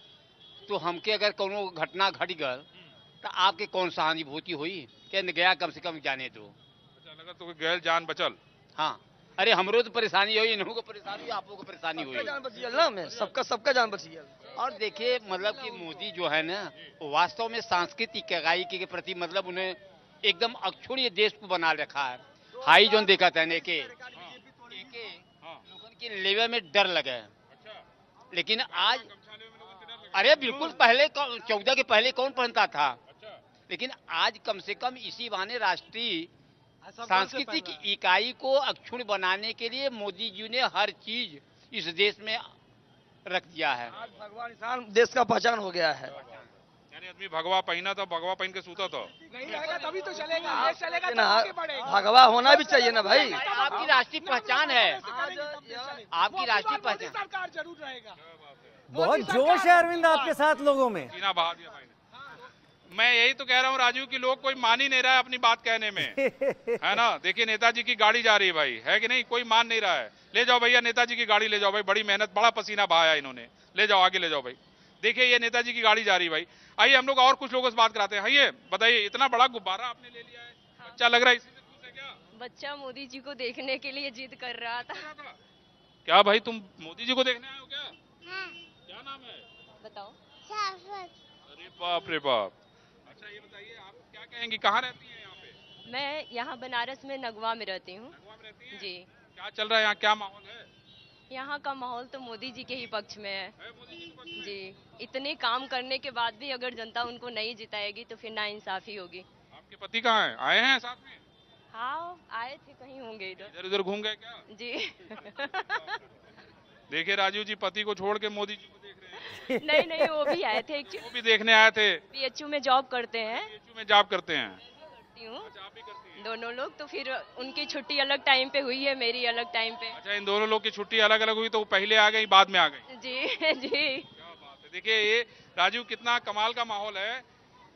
तो हमके अगर कोनो घटना घट गल तो आपके कौन सहानुभूति हुई? क्या गया कम से कम जाने दो। अच्छा तो गैर जान बचल। हाँ। अरे हमरो तो परेशानी हुई इन्हों को परेशानी हुई आप लोगों को परेशानी हुई। जान बच ना मैं सबका सबका जान बच गया। और देखिए मतलब कि मोदी जो है ना वास्तव में सांस्कृतिक इकाई के प्रति मतलब उन्हें एकदम अक्षुण्य देश को बना रखा है। हाई जोन देखा था ने के। लोगन के। लेवे में डर लगे लेकिन आज अरे बिल्कुल पहले चौदह के पहले कौन पहनता था? लेकिन आज कम से कम इसी बहाने राष्ट्रीय सांस्कृतिक इकाई को अक्षुण बनाने के लिए मोदी जी ने हर चीज़ इस देश में रख दिया है। भगवान इंसान देश का पहचान हो गया है। यानी आदमी भगवा पहना था भगवा पहन के सूता था। नहीं रहेगा तभी तो चलेगा देश चलेगा ना भगवा होना भी चाहिए ना भाई। आपकी राष्ट्रीय पहचान है। आपकी राष्ट्रीय पहचान। सरकार ज़रूर रहेगा। बहुत जोश है अरविंद आपके साथ लोगों में। मैं यही तो कह रहा हूँ राजू कि लोग कोई मान ही नहीं रहा है अपनी बात कहने में। है ना? देखिए नेताजी की गाड़ी जा रही है भाई। है कि नहीं? कोई मान नहीं रहा है। ले जाओ भैया नेताजी की गाड़ी ले जाओ भाई। बड़ी मेहनत बड़ा पसीना बहाया इन्होंने। ले जाओ आगे ले जाओ भाई। देखिए ये नेताजी की गाड़ी जा रही है भाई। आइए हम लोग और कुछ लोगों से बात कराते हैं। आइए बताइए इतना बड़ा गुब्बारा आपने ले लिया है। अच्छा लग रहा है इसी से खुश है क्या? बच्चा मोदी जी को देखने के लिए जिद कर रहा था। क्या भाई तुम मोदी जी को देखने आए हो क्या? क्या नाम है? बताओ। अरे बाप रे बाप। अच्छा ये बताइए आप क्या कहेंगी? कहाँ रहती हैं यहाँ पे? मैं यहाँ बनारस में नगवा में रहती हूँ? जी। क्या चल रहा है यहाँ? क्या माहौल है? यहाँ का माहौल तो मोदी जी के ही पक्ष में है। जी इतने काम करने के बाद भी अगर जनता उनको नहीं जिताएगी तो फिर ना इंसाफी होगी। आपके पति कहाँ हैं? आए हैं साथ में? हाँ आए थे कहीं होंगे इधर। इधर उधर घूम गए क्या? जी। (laughs) देखिए राजीव जी पति को छोड़ के मोदी जी को देख रहे हैं। (laughs) नहीं नहीं वो भी आए थे। वो भी देखने आए थे। पीएचयू में जॉब करते हैं। में जॉब करते हैं। करती हूँ। दोनों लोग तो फिर उनकी छुट्टी अलग टाइम पे हुई है मेरी अलग टाइम पे। अच्छा इन दोनों लोग की छुट्टी अलग अलग हुई तो वो पहले आ गई बाद में आ गई? जी (laughs) जी। देखिए ये राजू कितना कमाल का माहौल है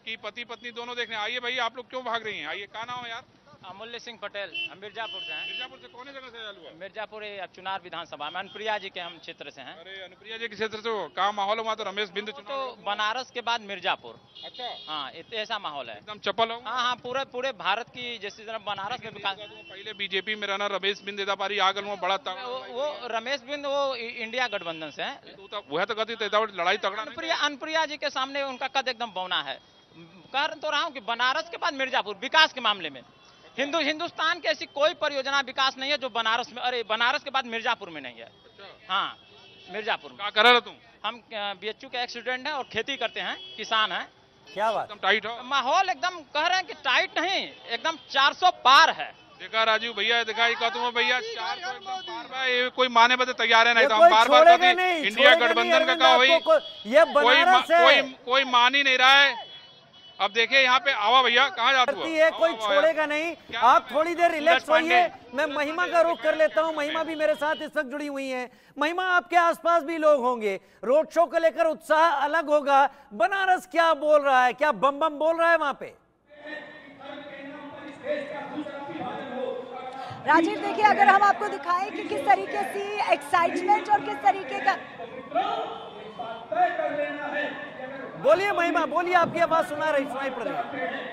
कि पति पत्नी दोनों देखने। आइए भाई आप लोग क्यों भाग रही हैं? आइए कहा नाम है यार? अमूल्य सिंह पटेल हम मिर्जापुर से हैं। मिर्जापुर से कौन जगह से चालू है मिर्जापुर ये चुनार विधानसभा में अनुप्रिया जी के हम क्षेत्र से हैं। अरे अनुप्रिया जी के क्षेत्र से कहाँ माहौल है वहाँ तो रमेश बिंदु तो बनारस के बाद मिर्जापुर। अच्छा। हाँ इत- ऐसा माहौल है। एकदम चप्पल हो हाँ हाँ पूरे पूरे भारत की जैसे तरह बनारस में विकास पहले बीजेपी में रहना रमेश बिंद देता पारी आगल में बड़ा तगड़ा वो, रमेश बिंद वो इंडिया गठबंधन से हैं। तू तो वह तो कहती लड़ाई तगड़ा नहीं अनुप्रिया अनुप्रिया जी के सामने उनका कद एकदम बौना है। कह तो रहा हूँ कि बनारस के बाद मिर्जापुर विकास के मामले में। हिंदू हिंदुस्तान की ऐसी कोई परियोजना विकास नहीं है जो बनारस में अरे बनारस के बाद मिर्जापुर में नहीं है। हाँ मिर्जापुर में। क्या कर रहे तुम? हम बीएचयू के एक स्टूडेंट हैं और खेती करते हैं किसान हैं। क्या बात? टाइट हो। माहौल एकदम कह रहे हैं कि टाइट नहीं एकदम 400 पार है। देखा राजू भैया देखा ये कहता हूँ भैया चार सौ एकदम ये कोई माने बदे तैयार है नहीं तो हम बार बार कहते इंडिया गठबंधन का कहा कोई। कोई कोई मान ही नहीं रहा है। अब देखिए यहाँ पे आवा भैया कहाँ जाते हो? करती है कोई छोड़ेगा नहीं। आप थोड़ी देर रिलैक्स होइए मैं महिमा का रुख कर लेता हूँ महिमा भी मेरे साथ इस वक्त जुड़ी हुई हैं। महिमा आपके आसपास भी लोग होंगे। रोड शो को लेकर उत्साह अलग होगा। बनारस क्या बोल रहा है? क्या बम बम बोल रहा है वहाँ पे? राजीव देखिए अगर हम आपको दिखाएँ कि किस तरीके से एक्साइटमेंट और किस तरीके का बोलिए महिमा बोलिए आपकी आवाज़ सुना रही सुनाई पड़ रही है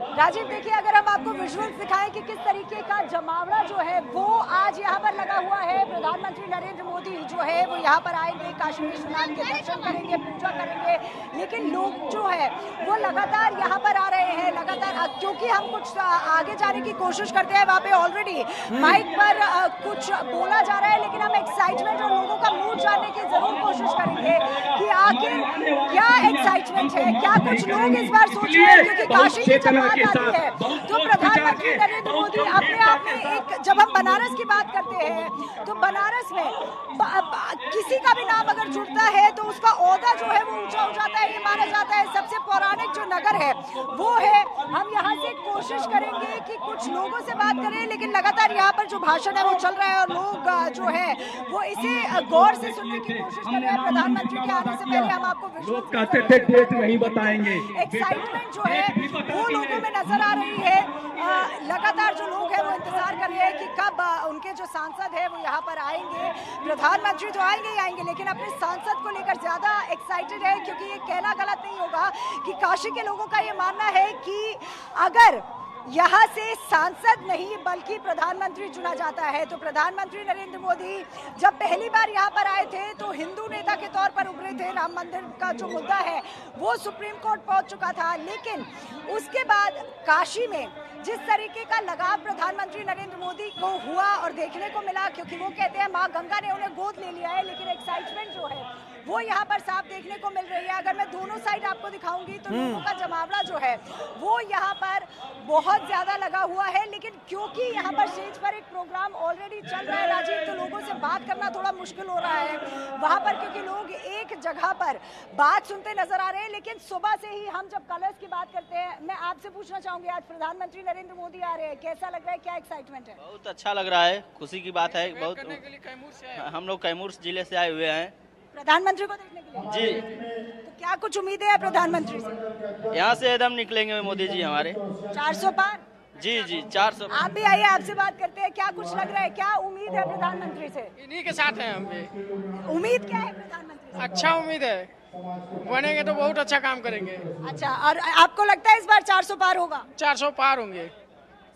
राजीव देखिए अगर हम आपको विजुअल दिखाएँ कि किस तरीके का जमावड़ा जो है वो आज यहाँ पर लगा हुआ है। प्रधानमंत्री नरेंद्र मोदी जो है वो यहाँ पर आएँगे काशी विश्वनाथ के दर्शन करेंगे पूजा करेंगे। लेकिन लोग जो है वो लगातार यहाँ पर आ रहे हैं लगातार क्योंकि हम कुछ आगे जाने की कोशिश करते हैं वहाँ पे ऑलरेडी माइक पर कुछ बोला जा रहा है लेकिन हम एक्साइटमेंट और लोगों का मूड जानने की ज़रूर कोशिश करेंगे कि आखिर क्या एक्साइटमेंट है क्या कुछ लोग इस बार सोच रहे हैं क्योंकि काशी की आती है। तो प्रधानमंत्री नरेंद्र मोदी अपने आप में एक जब हम बनारस की बात करते हैं तो बनारस में किसी का भी नाम अगर जुड़ता है तो उसका ओहदा जो है वो ऊँचा हो जाता है ये माना जाता है सबसे पौराणिक जो नगर है वो है। हम यहाँ से कोशिश करेंगे कि कुछ लोगों से बात करें लेकिन लगातार यहाँ पर जो भाषण है वो चल रहा है और लोग जो है वो इसे गौर से सुनने की कोशिश कर रहे हैं। प्रधानमंत्री के आने से पहले हम आपको लोग कहते थे डेट नहीं बताएँगे। एक्साइटमेंट जो है वो लोगों में नज़र आ रही है। लगातार जो लोग हैं वो इंतज़ार कर रहे हैं कि कब उनके जो सांसद है वो यहाँ पर आएँगे। प्रधानमंत्री तो आएँगे ही आएँगे, लेकिन अपने सांसद को लेकर ज़्यादा एक्साइटेड है, क्योंकि ये कहना गलत नहीं होगा कि काशी के लोगों का ये मानना है कि अगर यहाँ से सांसद नहीं, बल्कि प्रधानमंत्री चुना जाता है। तो प्रधानमंत्री नरेंद्र मोदी जब पहली बार यहाँ पर आए थे तो हिंदू नेता के तौर पर उभरे थे। राम मंदिर का जो मुद्दा है, वो सुप्रीम कोर्ट पहुँच चुका था। लेकिन उसके बाद काशी में जिस तरीके का लगाव प्रधानमंत्री नरेंद्र मोदी को हुआ और देखने को मिला, क्योंकि वो कहते हैं, माँ गंगा ने उन्हें गोद ले लिया है, लेकिन एक्साइटमेंट जो है वो यहाँ पर साफ़ देखने को मिल रही है। अगर मैं दोनों साइड आपको दिखाऊँगी तो हम्म। लोगों का जमावड़ा जो है वो यहाँ पर बहुत ज़्यादा लगा हुआ है। लेकिन क्योंकि यहाँ पर स्टेज पर एक प्रोग्राम ऑलरेडी चल रहा है राजीव तो लोगों से बात करना थोड़ा मुश्किल हो रहा है वहाँ पर क्योंकि लोग एक जगह पर बात सुनते नज़र आ रहे हैं। लेकिन सुबह से ही हम जब कलर्स की बात करते हैं मैं आपसे पूछना चाहूँगी आज प्रधानमंत्री नरेंद्र मोदी आ रहे हैं। कैसा लग रहा है? क्या एक्साइटमेंट है? बहुत अच्छा लग रहा है। खुशी की बात है। बहुत हम लोग कैमूर ज़िले से आए हुए हैं। प्रधानमंत्री को देखने के लिए? जी। तो क्या कुछ उम्मीदें है प्रधानमंत्री से? यहाँ से एकदम निकलेंगे मोदी जी हमारे। 400 पार? जी जी चार सौ आप भी आइए आपसे बात करते हैं। क्या कुछ लग रहा है? क्या उम्मीद है प्रधानमंत्री से? इन्हीं के साथ हैं हम भी। उम्मीद क्या है प्रधानमंत्री अच्छा उम्मीद है। बनेंगे तो बहुत अच्छा काम करेंगे। अच्छा और आपको लगता है इस बार 400 पार होगा? 400 पार होंगे।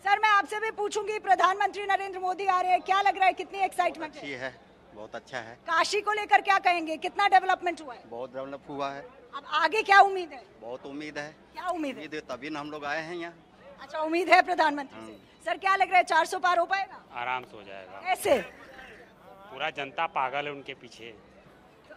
सर मैं आपसे भी पूछूँगी प्रधानमंत्री नरेंद्र मोदी आ रहे हैं। क्या लग रहा है? कितनी एक्साइटमेंट है। बहुत अच्छा है। काशी को लेकर क्या कहेंगे? कितना डेवलपमेंट हुआ है? बहुत डेवलप हुआ है। अब आगे क्या उम्मीद है? बहुत उम्मीद है। क्या उम्मीद है? तभी ना हम लोग आए हैं यहाँ। अच्छा उम्मीद है प्रधानमंत्री से। सर क्या लग रहा है 400 पार हो पाएगा? आराम से हो जाएगा। कैसे? पूरा जनता पागल है उनके पीछे।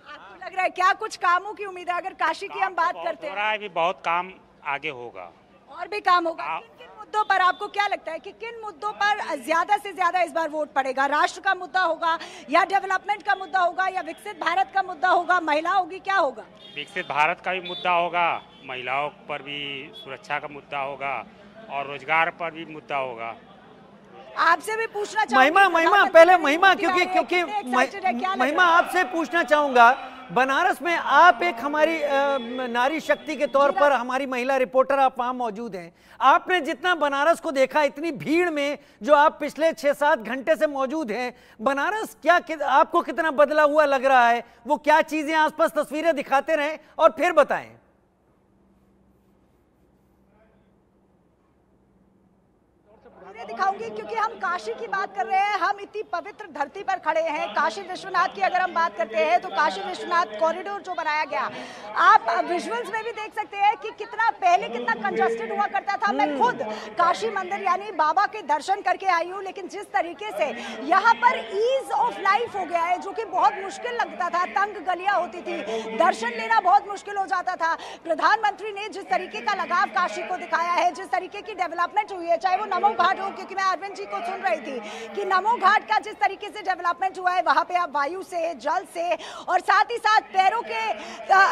आपको लग रहा है क्या कुछ कामों की उम्मीद है? अगर काशी की हम बात करते हैं है। भी बहुत काम आगे होगा। और भी काम होगा। किन किन मुद्दों पर आपको क्या लगता है कि किन मुद्दों पर ज़्यादा से ज़्यादा इस बार वोट पड़ेगा? राष्ट्र का मुद्दा होगा या डेवलपमेंट का मुद्दा होगा या विकसित भारत का मुद्दा होगा? महिला होगी क्या होगा? विकसित भारत का भी मुद्दा होगा, महिलाओं पर भी सुरक्षा का मुद्दा होगा और रोज़गार पर भी मुद्दा होगा। आपसे भी पूछना महिमा महिमा पहले महिमा क्योंकि क्योंकि महिमा आपसे पूछना चाहूँगा। बनारस में आप एक हमारी नारी शक्ति के तौर पर हमारी महिला रिपोर्टर आप वहाँ मौजूद हैं। आपने जितना बनारस को देखा इतनी भीड़ में जो आप पिछले छह सात घंटे से मौजूद हैं बनारस क्या कि, आपको कितना बदला हुआ लग रहा है? वो क्या चीज़ें आसपास तस्वीरें दिखाते रहें और फिर बताएँ? दिखाऊँगी क्योंकि हम काशी की बात कर रहे हैं। हम इतनी पवित्र धरती पर खड़े हैं। काशी विश्वनाथ की अगर हम बात करते हैं तो काशी विश्वनाथ कॉरिडोर जो बनाया गया आप विजुअल्स में भी देख सकते हैं कि कितना पहले कितना कंजस्टेड हुआ करता था। मैं खुद काशी मंदिर यानी बाबा के दर्शन करके आई हूँ लेकिन जिस तरीके से यहाँ पर ईज ऑफ़ लाइफ हो गया है जो कि बहुत मुश्किल लगता था। तंग गलियाँ होती थी। दर्शन लेना बहुत मुश्किल हो जाता था। प्रधानमंत्री ने जिस तरीके का लगाव काशी को दिखाया है जिस तरीके की डेवलपमेंट हुई है चाहे वो नमो घाट हो क्योंकि मैं अरविंद जी को सुन रही थी कि नमो घाट का जिस तरीके से डेवलपमेंट हुआ है वहाँ पे आप वायु से जल से और साथ ही साथ पैरों के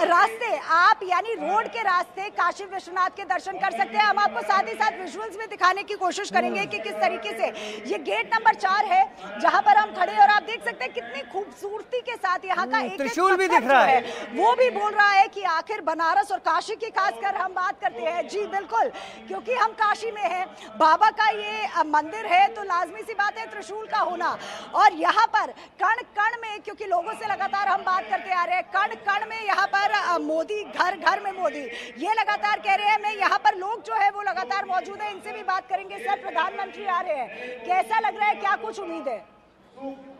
रास्ते आप यानी रोड के रास्ते काशी विश्वनाथ के दर्शन कर सकते हैं। हम आपको साथ ही साथ विजुअल्स में दिखाने की कोशिश करेंगे कि किस तरीके से ये गेट नंबर चार है जहाँ पर हम खड़े और आप देख सकते हैं कितनी खूबसूरती के साथ यहाँ का एक एक त्रिशूल भी दिख रहा है। वो भी बोल रहा है कि आखिर बनारस और काशी की खासकर हम बात करते हैं। जी बिल्कुल क्योंकि हम काशी में हैं। बाबा का ये मंदिर है तो लाजमी सी बात है त्रिशूल का होना। और यहाँ पर कण कण में क्योंकि लोगों से लगातार हम बात करते आ रहे हैं कण कण में यहाँ पर मोदी घर घर में मोदी। ये लगातार कह रहे हैं मैं यहाँ पर लोग जो है वो लगातार मौजूद है इनसे भी बात करेंगे। सर प्रधानमंत्री आ रहे हैं। कैसा लग रहा है? क्या कुछ उम्मीद है?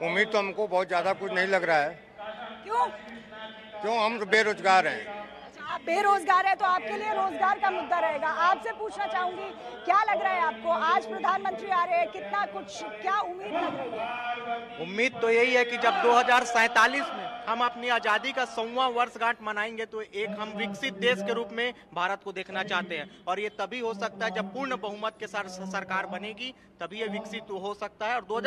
उम्मीद तो हमको बहुत ज़्यादा कुछ नहीं लग रहा है। क्यों? क्यों? हम बेरोजगार हैं। बेरोजगार है तो आपके लिए रोज़गार का मुद्दा रहेगा। आपसे पूछना चाहूँगी, क्या लग रहा है आपको? आज प्रधानमंत्री आ रहे हैं, कितना कुछ, क्या उम्मीद लग रही है? उम्मीद तो यही है कि जब दो में हम अपनी आज़ादी का सौवा वर्षगांठ मनाएँगे तो एक हम विकसित देश के रूप में भारत को देखना चाहते हैं। और ये तभी हो सकता है जब पूर्ण बहुमत के साथ सरकार बनेगी, तभी ये विकसित हो सकता है। और दो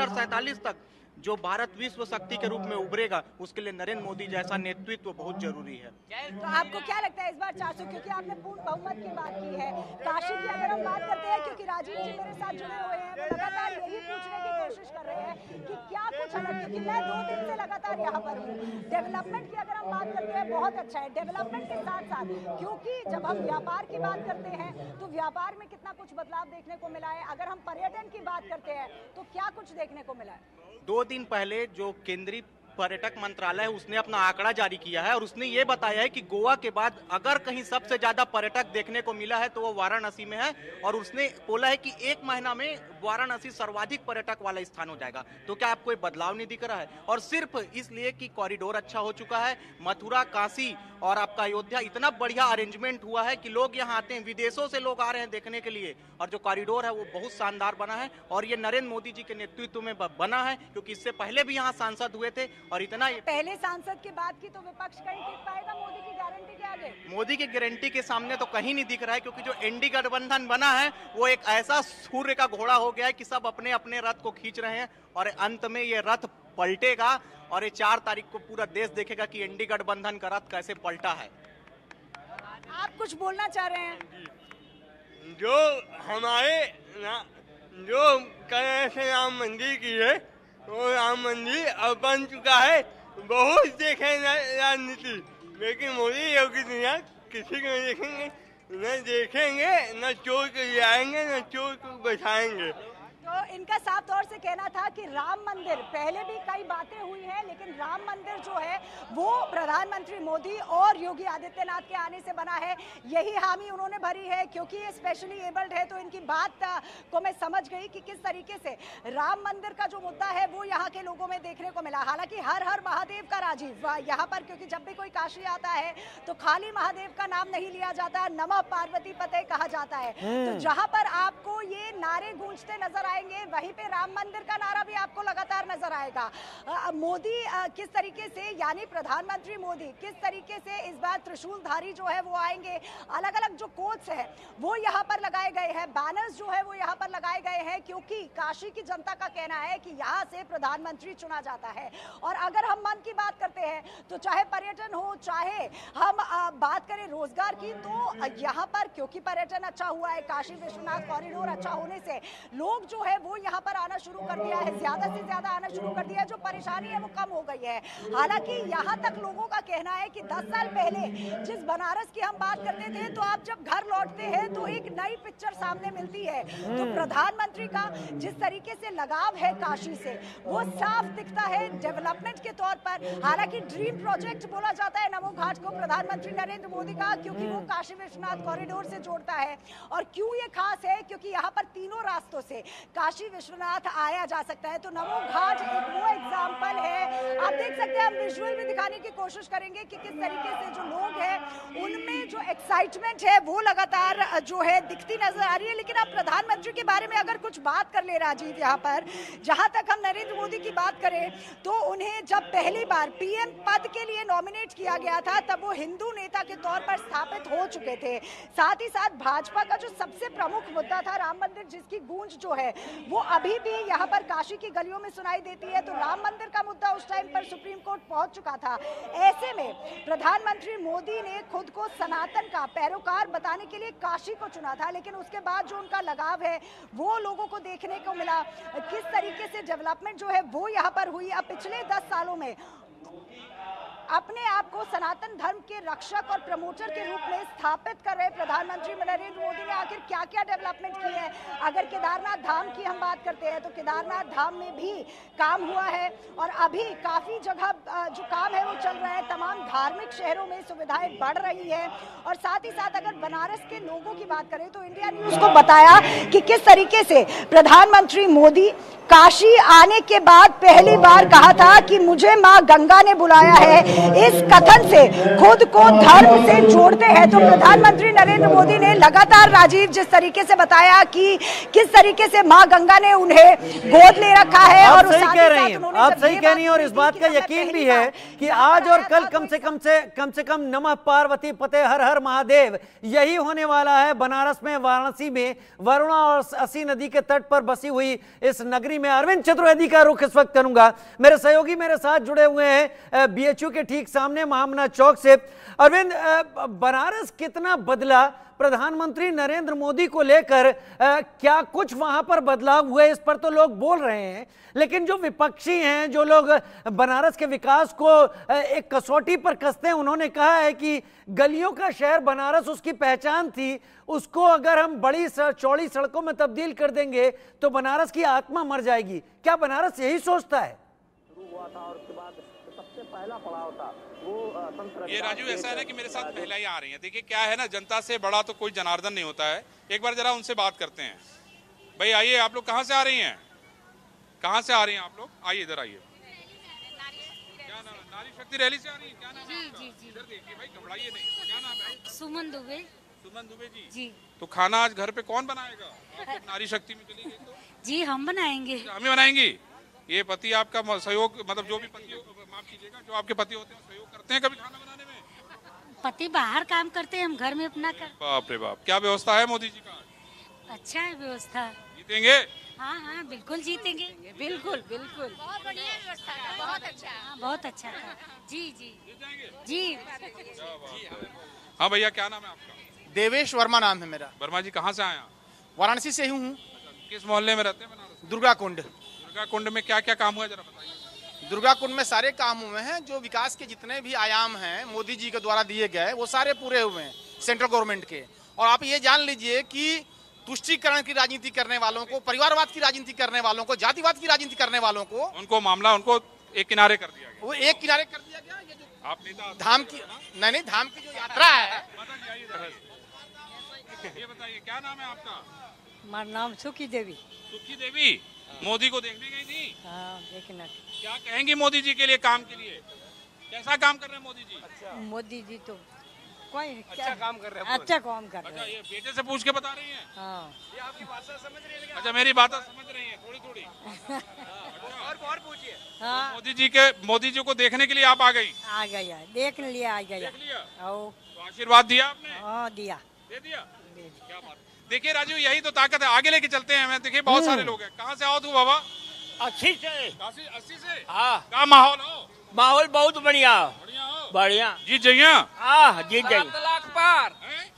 तक जो भारत विश्व शक्ति के रूप में उभरेगा उसके लिए नरेंद्र मोदी जैसा नेतृत्व बहुत ज़रूरी है। तो आपको क्या लगता है इस बार 400 क्योंकि आपने पूर्ण बहुमत की बात की है काशी की अगर हम बात करते हैं क्योंकि राजीव जी मेरे साथ जुड़े हुए हैं लगातार यही पूछने की कोशिश कर रहे हैं कि क्या कुछ अलग क्योंकि मैं दो दिन से लगातार यहाँ पर हूँ। डेवलपमेंट की अगर हम बात करते हैं बहुत अच्छा है। डेवलपमेंट के साथ साथ क्योंकि जब हम व्यापार की बात करते हैं तो व्यापार में कितना कुछ बदलाव देखने को मिला है। अगर हम पर्यटन की बात करते हैं तो क्या कुछ देखने को मिला है? दो दिन पहले जो केंद्रीय पर्यटक मंत्रालय है उसने अपना आंकड़ा जारी किया है और उसने ये बताया है कि गोवा के बाद अगर कहीं सबसे ज़्यादा पर्यटक देखने को मिला है तो वो वाराणसी में है और उसने बोला है कि एक महीना में वाराणसी सर्वाधिक पर्यटक वाला स्थान हो जाएगा। तो क्या आपको बदलाव नहीं दिख रहा है? और सिर्फ़ इसलिए कि कॉरिडोर अच्छा हो चुका है, मथुरा, काशी और आपका अयोध्या, इतना बढ़िया अरेंजमेंट हुआ है कि लोग यहाँ आते हैं, विदेशों से लोग आ रहे हैं देखने के लिए। और जो कॉरिडोर है, वो बहुत शानदार बना है और ये नरेंद्र मोदी जी के नेतृत्व में बना है, क्योंकि इससे पहले भी यहाँ सांसद हुए थे और इतना पहले सांसद की बात की तो विपक्ष कहीं टिक पाएगा मोदी की गारंटी के आगे। मोदी की गारंटी के सामने तो कहीं नहीं दिख रहा है क्योंकि जो एनडी गठबंधन बना है वो एक ऐसा सूर्य का घोड़ा हो गया है कि सब अपने अपने रथ को खींच रहे हैं और अंत में ये रथ पलटेगा और ये चार तारीख को पूरा देश देखेगा कि एनडी गठबंधन का रथ कैसे पलटा है। आप कुछ बोलना चाह रहे हैं? जो हमारे ना- जो कल से राम मंदिर की है वो राम मंदिर अब बन चुका है। बहुत देखे राजनीति। लेकिन मोदी योगी दुनिया किसी को देखेंगे। न देखेंगे, न चोर को जाएँगे न चोर को बैठाएँगे तो इनका साफ़ तौर से कहना था कि राम मंदिर पहले भी कई बातें हुई हैं लेकिन राम मंदिर जो है वो प्रधानमंत्री मोदी और योगी आदित्यनाथ के आने से बना है। यही हामी उन्होंने भरी है क्योंकि ये स्पेशली एबल्ड है तो इनकी बात को मैं समझ गई कि किस तरीके से राम मंदिर का जो मुद्दा है वो यहाँ के लोगों में देखने को मिला। हालाँकि हर हर महादेव का राजीव यहाँ पर क्योंकि जब भी कोई काशी आता है तो खाली महादेव का नाम नहीं लिया जाता नमः पार्वती पते कहा जाता है। तो हम्म। जहाँ पर आपको ये नारे गूंजते नज़र आएँगे करेंगे वहीं पे राम मंदिर का नारा भी आपको लगातार नज़र आएगा। मोदी किस तरीके से, यानी प्रधानमंत्री मोदी, किस तरीके से इस बार त्रिशूलधारी जो है वो आएँगे अलग अलग जो कोच है, वो यहाँ पर लगाए गए हैं। बैनर्स जो है वो यहाँ पर लगाए गए हैं, क्योंकि काशी की जनता का कहना है कि यहाँ से प्रधानमंत्री चुना जाता है। और अगर हम मन की बात करते हैं तो चाहे पर्यटन हो, चाहे हम बात करें रोज़गार की तो यहाँ पर, क्योंकि पर्यटन अच्छा हुआ है, काशी विश्वनाथ कॉरिडोर अच्छा होने से, लोग जो वो यहाँ पर आना शुरू कर दिया है ज़्यादा से ज़्यादा आना शुरू कर दिया है जो परेशानी है वो कम हो गई है। हालाँकि यहाँ तक लोगों का कहना है कि 10 साल पहले जिस बनारस की हम बात करते थे तो आप जब घर लौटते हैं तो एक नई पिक्चर सामने मिलती है। तो प्रधानमंत्री का जिस तरीके से लगाव है काशी से वो साफ़ दिखता है डेवलपमेंट के तौर पर। हालाँकि ड्रीम प्रोजेक्ट बोला जाता है नमो घाट को प्रधानमंत्री नरेंद्र मोदी का क्योंकि वो काशी विश्वनाथ कॉरिडोर से जोड़ता है। और क्यों ये खास है? क्योंकि यहाँ पर तीनों रास्तों से काशी विश्वनाथ आया जा सकता है। तो नमो घाट एक वो एग्ज़ाम्पल है। आप देख सकते हैं, हम विजुअल में दिखाने की कोशिश करेंगे कि किस तरीके से जो लोग हैं, उनमें जो एक्साइटमेंट है, वो लगातार जो है दिखती नज़र आ रही है। लेकिन अब प्रधानमंत्री के बारे में अगर कुछ बात कर ले राजीव यहाँ पर, जहाँ तक हम नरेंद्र मोदी की बात करें तो उन्हें जब पहली बार पीएम पद के लिए नॉमिनेट किया गया था, तब वो हिंदू नेता के तौर पर स्थापित हो चुके थे। साथ ही साथ भाजपा का जो सबसे प्रमुख मुद्दा था राम मंदिर, जिसकी गूंज जो है वो अभी भी यहाँ पर काशी की गलियों में सुनाई देती है। तो राम मंदिर का मुद्दा उस टाइम पर सुप्रीम कोर्ट पहुँच चुका था। ऐसे में प्रधानमंत्री मोदी ने खुद को सनातन का पैरोकार बताने के लिए काशी को चुना था, लेकिन उसके बाद जो उनका लगाव है, वो लोगों को देखने को मिला। किस तरीके से डेवलपमेंट जो है, वो यहाँ पर हुई। अब पिछले दस सालों में अपने आप को सनातन धर्म के रक्षक और प्रमोटर के रूप में स्थापित कर रहे प्रधानमंत्री नरेंद्र मोदी ने आखिर क्या क्या डेवलपमेंट की है? अगर केदारनाथ धाम की हम बात करते हैं तो केदारनाथ धाम में भी काम हुआ है और अभी काफ़ी जगह जो काम है वो चल रहा है। तमाम धार्मिक शहरों में सुविधाएँ बढ़ रही है और साथ ही साथ अगर बनारस के लोगों की बात करें तो इंडिया न्यूज़ को बताया कि किस तरीके से प्रधानमंत्री मोदी काशी आने के बाद पहली बार कहा था कि मुझे माँ गंगा ने बुलाया है। इस कथन से खुद को धर्म से जोड़ते हैं। तो प्रधानमंत्री नरेंद्र मोदी ने लगातार राजीव जिस तरीके से बताया कि किस तरीके से माँ गंगा ने उन्हें गोद ले रखा है और सही कह रही हैं। आप सही कह रही हैं और इस बात का यकीन भी है कि आज और कल कम से कम से कम से कम नमः पार्वती पते हर हर महादेव यही होने वाला है। बनारस में वाराणसी में वरुणा और असी नदी के तट पर बसी हुई इस नगरी में। अरविंद चतुर्वेदी का रुख इस वक्त करूँगा। मेरे सहयोगी मेरे साथ जुड़े हुए हैं बीएचयू के ठीक सामने महामना चौक से। अरविंद बनारस कितना बदला? प्रधानमंत्री नरेंद्र मोदी को लेकर क्या कुछ वहाँ पर बदलाव हुए? इस पर तो लोग बोल रहे हैं। लेकिन जो विपक्षी हैं, जो लोग बनारस के विकास को एक कसौटी पर कसते हैं, उन्होंने कहा है कि गलियों का शहर बनारस, उसकी पहचान थी, उसको अगर हम बड़ी चौड़ी सड़कों में तब्दील कर देंगे तो बनारस की आत्मा मर जाएगी। क्या बनारस यही सोचता है? ये राजू ऐसा है ना कि मेरे साथ महिलाएँ आ रही हैं। देखिए क्या है ना जनता से बड़ा तो कोई जनार्दन नहीं होता है। एक बार जरा उनसे बात करते हैं। भाई आइए आप लोग कहाँ से आ रही हैं? कहाँ से आ रही हैं आप लोग? आइए इधर आइए। क्या नाम नारी शक्ति रैली से आ रही है? क्या नाम है? इधर देखिए भाई घबराइए नहीं। क्या नाम है सुमन दुबे। सुमन दुबे जी। जी। तो खाना आज घर पे कौन बनाएगा? नारी शक्ति में चली गई तो? जी हम बनाएँगे। हमें बनाएँगी? ये पति आपका सहयोग मतलब जो भी पति माफ़ कीजिएगा जो आपके पति होते हैं सहयोग करते हैं कभी खाना बनाने में? पति बाहर काम करते हैं हम घर में अपना कर बाप रे बाप क्या व्यवस्था है मोदी जी का? अच्छा है व्यवस्था। जीतेंगे? हाँ हाँ बिल्कुल जीतेंगे। बिल्कुल बिल्कुल। बहुत बढ़िया व्यवस्था था बहुत अच्छा। हाँ बहुत अच्छा था। जी जी। जी। हाँ। भैया क्या नाम है आपका? देवेश वर्मा नाम है मेरा। वर्मा जी कहाँ से आए आप? वाराणसी से ही हूँ। किस मोहल्ले में रहते हैं दुर्गा कुंड दुर्गा कुंड में क्या क्या काम हुआ जरा बताइए। दुर्गा कुंड में सारे काम हुए हैं जो विकास के जितने भी आयाम हैं मोदी जी के द्वारा दिए गए वो सारे पूरे हुए हैं सेंट्रल गवर्नमेंट के। और आप ये जान लीजिए कि तुष्टिकरण की राजनीति करने वालों को परिवारवाद की राजनीति करने वालों को जातिवाद की राजनीति करने वालों को उनको मामला उनको एक किनारे कर दिया गया। वो एक किनारे कर दिया गया ये जो आप नेता धाम की नहीं नहीं धाम की जो यात्रा है। ये बताइए क्या नाम है आपका? हमारा नाम सुखी देवी। सुखी देवी? मोदी को देखने गई थी? हाँ देखना। क्या कहेंगी मोदी जी के लिए काम के लिए? कैसा काम कर रहे हैं मोदी जी? अच्छा। मोदी जी तो कोई अच्छा काम कर रहे हैं अच्छा काम कर रहे हैं अच्छा हैं। ये बेटे से पूछ के बता रही हैं? हाँ। ये आपकी भाषा समझ रही है अच्छा मेरी बात समझ रही है थोड़ी थोड़ी। (laughs) और और पूछिए। हाँ। मोदी जी के मोदी जी को देखने के लिए आप आ गई? आ गया देख लिया आ गया। देख लिया? आओ। तो आशीर्वाद दिया आपने? हाँ दिया। दे दिया? क्या बात देखिए राजू यही तो ताकत है। आगे लेके चलते हैं। हमें देखिए बहुत सारे लोग हैं। कहाँ से आओ तू बाबा? अच्छी से। अस्सी से? हाँ। क्या माहौल हो? माहौल बहुत बढ़िया। बढ़िया हो। बढ़िया। जीत जाइए हाँ जीत जाएँगे सात लाख पार।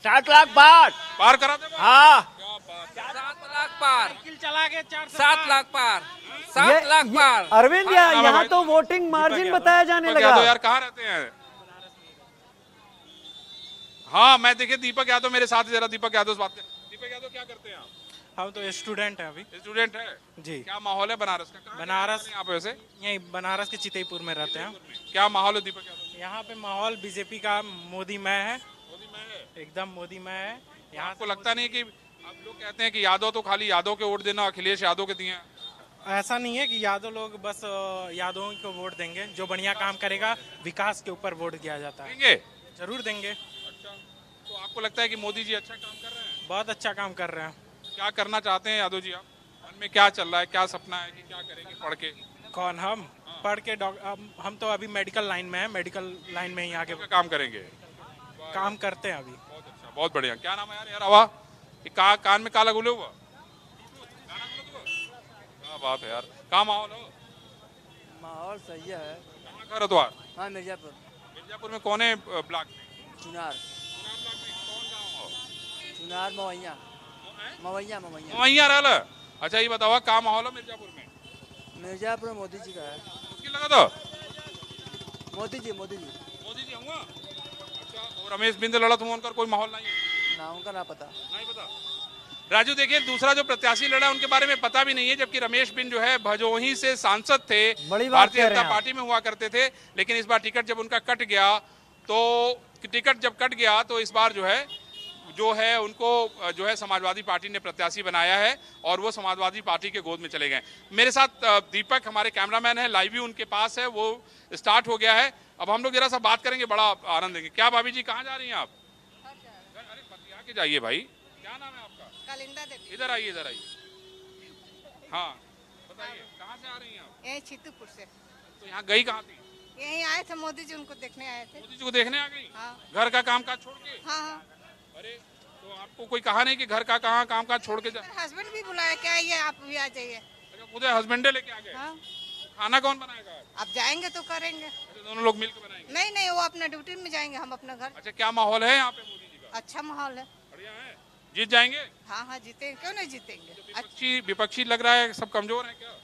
सात लाख पार। पार करा दे हाँ। क्या बात है। सात लाख पार। चला के चार सात लाख पार। सात लाख पार। अरविंद यहाँ तो वोटिंग मार्जिन बताया जाने लगा। यार कहाँ रहते हैं? हाँ मैं देखिए दीपक यादव मेरे साथ जरा दीपक यादव से बात कर। क्या करते हैं आप? हम तो स्टूडेंट हैं अभी। स्टूडेंट है? जी। क्या माहौल है बनारस का? बनारस यहाँ पे वैसे? यही बनारस के चितईपुर में रहते हैं क्या माहौल है दीपक यादव? यहाँ पे माहौल बीजेपी का मोदी मय है। मोदी में है? एकदम मोदी मय है। यहाँ आपको लगता नहीं है कि अब लोग कहते हैं कि यादव तो खाली यादव के वोट देना अखिलेश यादव के दिए ऐसा नहीं है कि यादव लोग बस यादवों को वोट देंगे। जो बढ़िया काम करेगा विकास के ऊपर वोट दिया जाता है। देंगे? ज़रूर देंगे। अच्छा। तो आपको लगता है कि मोदी जी अच्छा काम कर रहे हैं? बहुत अच्छा काम कर रहे हैं। क्या करना चाहते हैं यादव जी आप? मन में क्या चल रहा है? क्या सपना है कि क्या करेंगे पढ़ के? कौन हम? हाँ। पढ़ के अब हम तो अभी मेडिकल लाइन में है मेडिकल लाइन में ही आगे क्या काम करेंगे? काम करते हैं अभी। बहुत अच्छा बहुत बढ़िया। क्या नाम है यार? यार हवा ये का, कान में काला गुले हुआ? क्या बात है यार। कहाँ माहौल हो? माहौल सही है। कहाँ घर हो तुम्हारा हाँ मिर्जापुर। मिर्जापुर में कौन है ब्लॉक चुनार चुनार ब्लॉक में कौन गाँव हो चुनार मवैया। मवैया मवैया। वहीं रहल। अच्छा ये बताओ कहाँ माहौल है मिर्जापुर में? मिर्जापुर मोदी जी का है। मुश्किल लगा तो? मोदी जी मोदी जी मोदी जी हुआ अच्छा और रमेश बिंद लड़त हुआ उनका कोई माहौल नहीं है? ना उनका ना पता। नहीं पता। राजू देखिए दूसरा जो प्रत्याशी लड़ा उनके बारे में पता भी नहीं है जबकि रमेश बिन जो है भजोही से सांसद थे। भारतीय जनता पार्टी में हुआ करते थे लेकिन इस बार टिकट जब उनका कट गया तो टिकट जब कट गया तो इस बार जो है जो है उनको जो है समाजवादी पार्टी ने प्रत्याशी बनाया है और वो समाजवादी पार्टी के गोद में चले गए। मेरे साथ दीपक हमारे कैमरामैन है लाइव व्यू उनके पास है वो स्टार्ट हो गया है। अब हम लोग जरा सा बात करेंगे बड़ा आनंद देंगे क्या भाभी जी कहाँ जा रही हैं आप? अरे बतिया के जाइए भाई। क्या नाम है आपका? कालिंदा इधर आइए इधर आइए। हाँ बताइए कहाँ से आ रही हैं आप? यही चित्तूपुर से। तो यहाँ गई कहाँ थी? यहीं आए थे मोदी जी उनको देखने आए थे। मोदी जी को देखने आ गई? हाँ। घर का काम काज छोड़ के? हाँ हाँ। अरे तो आपको कोई कहा नहीं कि घर का कहाँ काम काज छोड़ के जा हस्बैंड भी बुलाया क्या आइए आप भी आ जाइए? अच्छा, खुद हस्बैंडे लेके आ गए। हाँ। खाना कौन बनाएगा? आप जाएँगे तो करेंगे। अच्छा, दोनों लोग मिलकर बनाएँगे। नहीं नहीं वो अपना ड्यूटी में जाएँगे हम अपना घर। अच्छा क्या माहौल है यहाँ पे मोदी जी का? अच्छा माहौल है। बढ़िया है। जीत जाएँगे? हाँ हाँ जीतेंगे क्यों नहीं जीतेंगे? अच्छी विपक्षी लग रहा है सब कमज़ोर है क्या?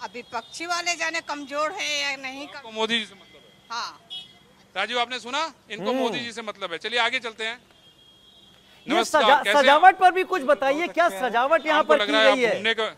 अभी पक्षी वाले जाने कमज़ोर है या नहीं आपको मोदी जी से मतलब है? हाँ। राजीव आपने सुना? इनको हम्म। मोदी जी से मतलब है। चलिए आगे चलते हैं। ये सजा? सजावट पर भी कुछ बताइए क्या सजावट यहाँ पर की गई है?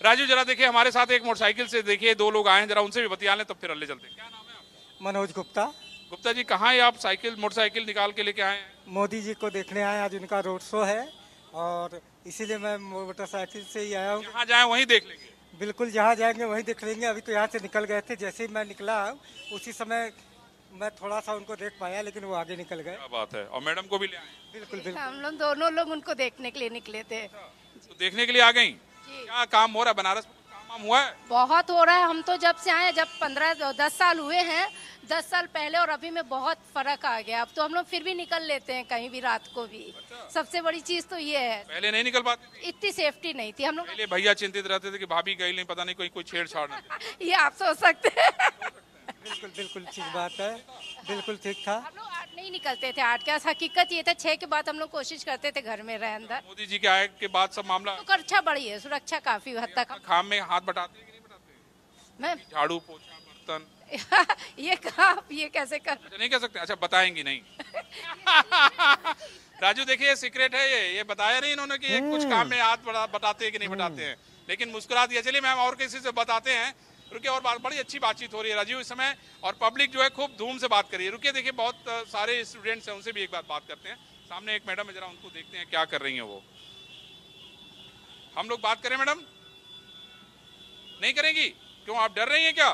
राजू जरा देखिए हमारे साथ एक मोटरसाइकिल से देखिए दो लोग आए हैं जरा उनसे भी बतिया लें तब फिर अल्ले चलते क्या नाम है मनोज गुप्ता। गुप्ता जी कहाँ है आप? साइकिल मोटरसाइकिल निकाल के लेके आए हैं? मोदी जी को देखने आए आज उनका रोड शो है और इसीलिए मैं मोटरसाइकिल से ही आया हूँ। जहाँ जाए वहीं देख लेंगे। बिल्कुल जहाँ जाएँगे वहीं देख लेंगे। अभी तो यहाँ से निकल गए थे जैसे ही मैं निकला उसी समय मैं थोड़ा सा उनको देख पाया लेकिन वो आगे निकल गए। क्या बात है। और मैडम को भी ले आए? बिल्कुल बिल्कुल। हम लोग दोनों लोग उनको देखने के लिए निकले थे। तो देखने के लिए आ गई? क्या काम हो रहा है? बनारस काम हुआ है? बहुत हो रहा है। हम तो जब से आए जब पंद्रह दस साल हुए हैं दस साल पहले और अभी में बहुत फ़र्क आ गया। अब तो हम लोग फिर भी निकल लेते हैं कहीं भी रात को भी। अच्छा। सबसे बड़ी चीज़ तो ये है। पहले नहीं निकल पाती थी? इतनी सेफ्टी नहीं थी। हम लोग भैया चिंतित रहते थे कि भाभी गई नहीं पता नहीं कोई कोई छेड़छाड़ (laughs) ये आप सोच सकते हैं। (laughs) (laughs) बिल्कुल बिल्कुल ठीक बात है। बिल्कुल ठीक था। हम लोग आठ नहीं निकलते थे आठ के हकीकत ये था छह के बाद हम लोग कोशिश करते थे घर में रहे अंदर। मोदी जी के आए के बाद सब मामला तो खर्चा बढ़ी है सुरक्षा काफ़ी हद तक। खाम में हाथ बटाते हैं कि नहीं बटाते? मैं झाड़ू पोछा बर्तन। (laughs) ये कहा आप ये कैसे कर अच्छा नहीं कह सकते। अच्छा बताएँगी नहीं। (laughs) राजू देखिए सीक्रेट है ये। ये बताया नहीं इन्होंने कि ये कुछ काम में हाथ बटा- बटाते हैं कि नहीं बटाते हैं। लेकिन मुस्कुरा दिया। चलिए मैम और किसी से बताते हैं। रुकिए और बात बड़ी अच्छी बातचीत हो रही है राजीव इस समय और पब्लिक जो है खूब धूम से बात कर रही है। रुकिए देखिए बहुत सारे स्टूडेंट्स हैं उनसे भी एक बार बात करते हैं। सामने एक मैडम है जरा उनको देखते हैं क्या कर रही हैं वो। हम लोग बात करें मैडम? नहीं करेंगी? क्यों आप डर रही हैं क्या?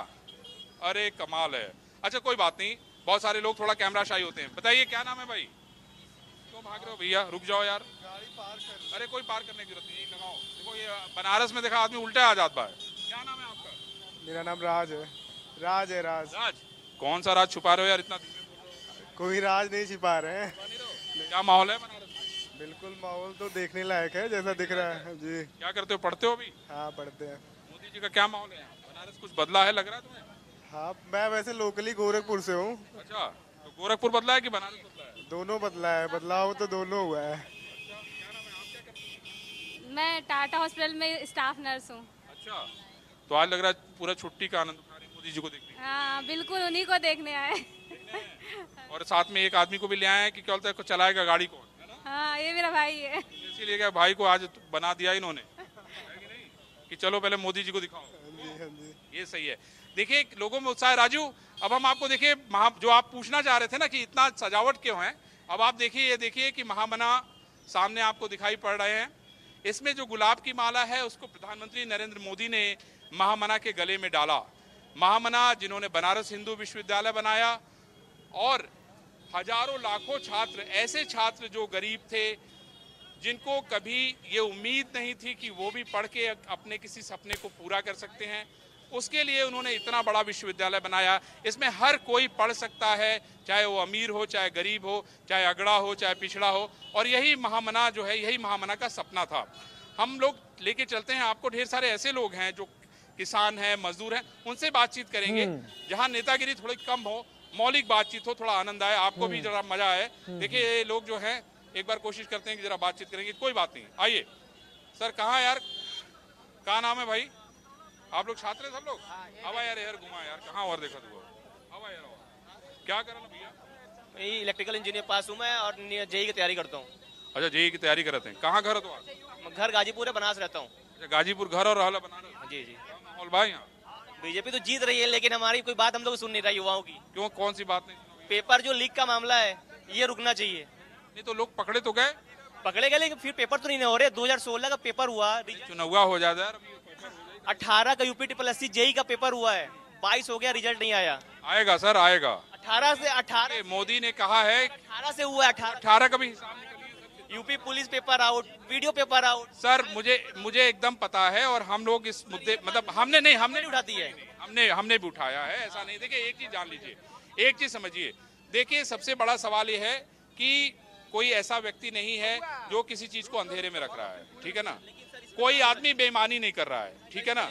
अरे कमाल है। अच्छा कोई बात नहीं बहुत सारे लोग थोड़ा कैमरा शाही होते हैं। बताइए क्या नाम है भाई? क्यों भाग रहे हो भैया? रुक जाओ यार। कर अरे कोई पार करने की ज़रूरत नहीं लगाओ। देखो ये बनारस में देखा आदमी उल्टा आ जाता है। क्या नाम है मेरा नाम राज है। राज है राज। राज कौन सा राज छुपा रहे हो यार इतना कोई राज नहीं छिपा रहे हैं। क्या माहौल है बिल्कुल माहौल तो देखने लायक है जैसा दिख रहा है। जी। क्या करते हो पढ़ते हो अभी? हाँ पढ़ते हैं। मोदी जी का क्या माहौल है बनारस कुछ बदला है लग रहा है तुम्हें? हाँ मैं वैसे लोकली गोरखपुर से हूँ। अच्छा तो गोरखपुर बदला है कि बनारस बदला है? दोनों बदला है बदलाव तो दोनों हुआ है? मैं टाटा हॉस्पिटल में स्टाफ नर्स हूँ। अच्छा। तो आज लग रहा है पूरा छुट्टी का आनंद उठा रही हैं मोदी जी को देखने हाँ बिल्कुल उन्हीं को देखने आए और साथ में एक आदमी को भी ले आए हैं कि क्या बोलते हैं चलाएगा गाड़ी कौन? हाँ ये मेरा भाई है। इसीलिए क्या भाई को आज बना दिया इन्होंने। है कि कि चलो पहले मोदी जी को दिखाओ। ये सही है। देखिए लोगों में उत्साह है। राजू अब हम आपको देखिए महा जो आप पूछना चाह रहे थे ना कि इतना सजावट क्यों है अब आप देखिए ये देखिए कि महामना सामने आपको दिखाई पड़ रहे हैं। इसमें जो गुलाब की माला है उसको प्रधानमंत्री नरेंद्र मोदी ने महामना के गले में डाला। महामना, जिन्होंने बनारस हिंदू विश्वविद्यालय बनाया, और हज़ारों लाखों छात्र, ऐसे छात्र जो गरीब थे, जिनको कभी ये उम्मीद नहीं थी कि वो भी पढ़ के अपने किसी सपने को पूरा कर सकते हैं, उसके लिए उन्होंने इतना बड़ा विश्वविद्यालय बनाया। इसमें हर कोई पढ़ सकता है, चाहे वो अमीर हो, चाहे गरीब हो, चाहे अगड़ा हो, चाहे पिछड़ा हो, और यही महामना जो है, यही महामना का सपना था। हम लोग लेके चलते हैं, आपको ढेर सारे ऐसे लोग हैं जो किसान हैं मजदूर हैं उनसे बातचीत करेंगे। जहाँ नेतागिरी थोड़ी कम हो मौलिक बातचीत हो थोड़ा आनंद आए आपको भी जरा मज़ा आए। देखिए ये लोग जो हैं एक बार कोशिश करते हैं कि जरा बातचीत करेंगे कोई बात नहीं। आइए। सर कहाँ यार? कहाँ नाम है भाई? आप लोग छात्र हैं सब लोग? हवा यार यार घुमा यार कहाँ और देखा तू हवा यार क्या कर रहा भैया? मैं इलेक्ट्रिकल इंजीनियर पास हूँ मैं और जेई की तैयारी करता हूँ। अच्छा जेई की तैयारी करते हैं। कहाँ घर है तुम्हारा घर गाजीपुर है बनास रहता हूँ। अच्छा गाजीपुर घर और रहला बनारस? जी जी। भाई बीजेपी तो जीत रही है लेकिन हमारी कोई बात हम लोग सुन नहीं रहा युवाओं की। क्यों? कौन सी बात नहीं पेपर जो लीक का मामला है ये रुकना चाहिए। नहीं तो लोग पकड़े तो गए। पकड़े गए लेकिन फिर पेपर तो नहीं हो रहे। 2016 का पेपर हुआ। चुनाव हो जाता है अठारह का यूपी ट्रिपल एस जेई का पेपर हुआ है। बाईस हो गया रिज़ल्ट नहीं आया। आएगा सर आएगा। अठारह से अठारह मोदी ने कहा है अठारह से हुआ अठारह। अठारह का भी हिसाब UP police paper out video paper out. Sir मुझे मुझे एकदम पता है और हम लोग इस मुद्दे मतलब हमने नहीं हमने नहीं उठाती है। हमने हमने भी उठाया है ऐसा नहीं। देखिए एक चीज़ जान लीजिए एक चीज़ समझिए। देखिए सबसे बड़ा सवाल ये है कि कोई ऐसा व्यक्ति नहीं है जो किसी चीज़ को अंधेरे में रख रहा है ठीक है ना? कोई आदमी बेईमानी नहीं कर रहा है ठीक है ना?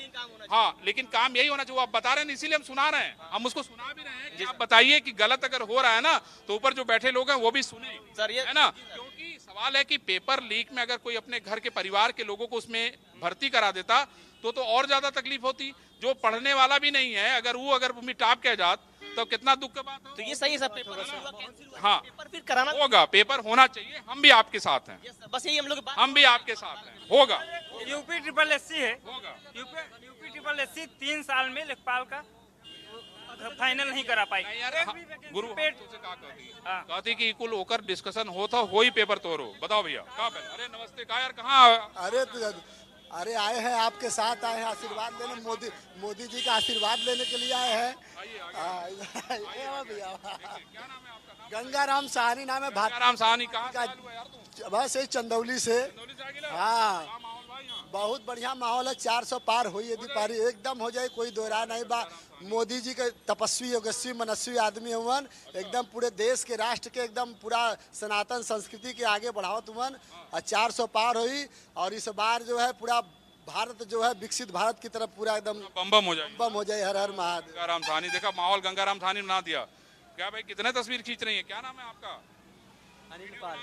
हाँ लेकिन काम यही होना चाहिए वो आप बता रहे हैं इसीलिए हम सुना रहे हैं। हम उसको सुना भी रहे हैं कि आप बताइए कि गलत अगर हो रहा है ना तो ऊपर जो बैठे लोग हैं वो भी सुने। सर ये है ना? क्योंकि सवाल है कि पेपर लीक में अगर कोई अपने घर के परिवार के लोगों को उसमें भर्ती करा देता तो तो और ज़्यादा तकलीफ़ होती जो पढ़ने वाला भी नहीं है अगर वो अगर भूमि टाप के जात तो कितना दुख का बात तो ये सही है सब पेपर हाँ। फिर कराना होगा पेपर होना चाहिए हम भी आपके साथ हैं। बस यही हम लोग हम भी आपके साथ हैं। होगा। यूपी ट्रिपल एस है। यूपी यूपी ट्रिपल एस तीन साल में लेखपाल का फाइनल नहीं करा पाई। गुरु कहती कि कुल होकर डिस्कशन हो था हो ही पेपर तोड़ो। बताओ भैया कहाँ अरे नमस्ते कहा यार कहाँ अरे तो अरे आए हैं आपके साथ आए हैं आशीर्वाद लेने। मोदी मोदी जी का आशीर्वाद लेने के लिए आए हैं। भैया। गंगा राम सहानी नाम है राम सहानी कहाँ बस यही चंदौली से। हाँ। बहुत बढ़िया माहौल है चार सौ पार हुई यदि पारी। एकदम हो जाए कोई दोहरा नहीं बा। मोदी जी के तपस्वी योगस्वी मनस्वी आदमी हुवन। एकदम पूरे देश के राष्ट्र के एकदम पूरा सनातन संस्कृति के आगे बढ़ावत हुवन। और चार सौ पार हुई और इस बार जो है पूरा भारत जो है विकसित भारत की तरफ़ पूरा एकदम बम बम हो जाए बम हो जाए हर हर महादेव। गंगाराम साहनी देखा माहौल गंगाराम साहनी बना दिया। क्या भाई कितने तस्वीर खींच रही है? क्या नाम है आपका? अनिल पाल।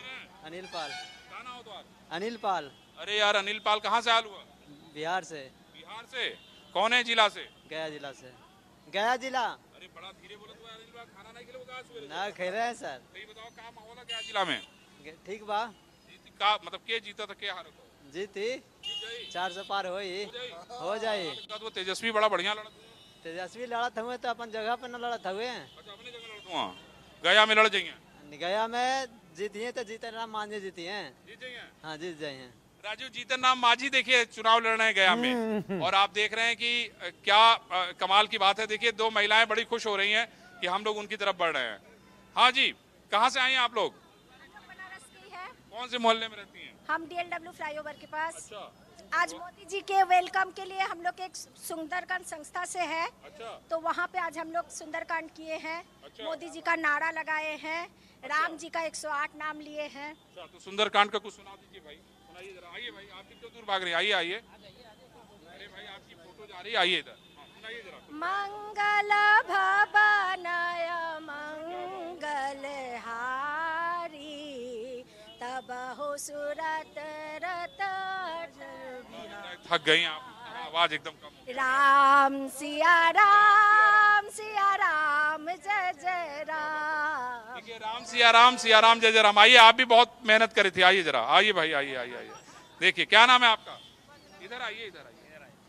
अनिल पाल। क्या नाम हो तुम्हारा अनिल पाल। अरे यार अनिल पाल कहाँ से हाल हुआ? बिहार से। बिहार से? कौन है जिला से? गया जिला से। गया जिला। अरे बड़ा धीरे बोलो तो अनिल पाल खाना नहीं खिलो कहाँ ना खा रहे हैं सर। तो बताओ क्या माहौल है क्या जिला में? ठीक बा। का मतलब के जीता था के हारा था? जीती। चार सौ पार हो ही हो जाए वो तेजस्वी बड़ा बढ़िया लड़ा तेजस्वी लड़त हुए तो अपन जगह पे न लड़त हुए। वहाँ गया में लड़ जाइए। गया में जीतिए तो जीते ना मांझे जीती है। जीत जाइए। हाँ जीत जाए राजू जीतन राम मांझी देखिए चुनाव लड़ रहे गया में। और आप देख रहे हैं कि क्या आ, कमाल की बात है। देखिए दो महिलाएँ बड़ी खुश हो रही हैं कि हम लोग उनकी तरफ़ बढ़ रहे हैं। हाँ जी कहाँ से आई हैं आप लोग? कौन से मोहल्ले में रहती हैं? हम डीएलडब्ल्यू फ्लाईओवर के पास। अच्छा। आज मोदी जी के वेलकम के लिए हम लोग एक सुंदरकांड संस्था से है। अच्छा। तो वहाँ पे आज हम लोग सुंदरकांड किए हैं। अच्छा। मोदी जी का नारा लगाए हैं। राम जी का 108 नाम लिए हैं। अच्छा तो सुंदरकांड का कुछ सुना दीजिए भाई। जरा आइए भाई आप कितने दूर भाग रहे हैं आइए आइए। अरे भाई आपकी फ़ोटो जा रही है आइए इधर। हाँ, मंगल भवनय मंगल हारी तब हो सूरत रत थक गई आप। आवाज़ एकदम कम राम सिया राम सिया राम जय जय राम। है राम सिया राम सिया राम जय जय राम। आइए आप भी बहुत मेहनत करे थे। आइए जरा। आइए भाई आइए आइए आइए। देखिए क्या नाम है आपका? इधर आइए इधर आइए।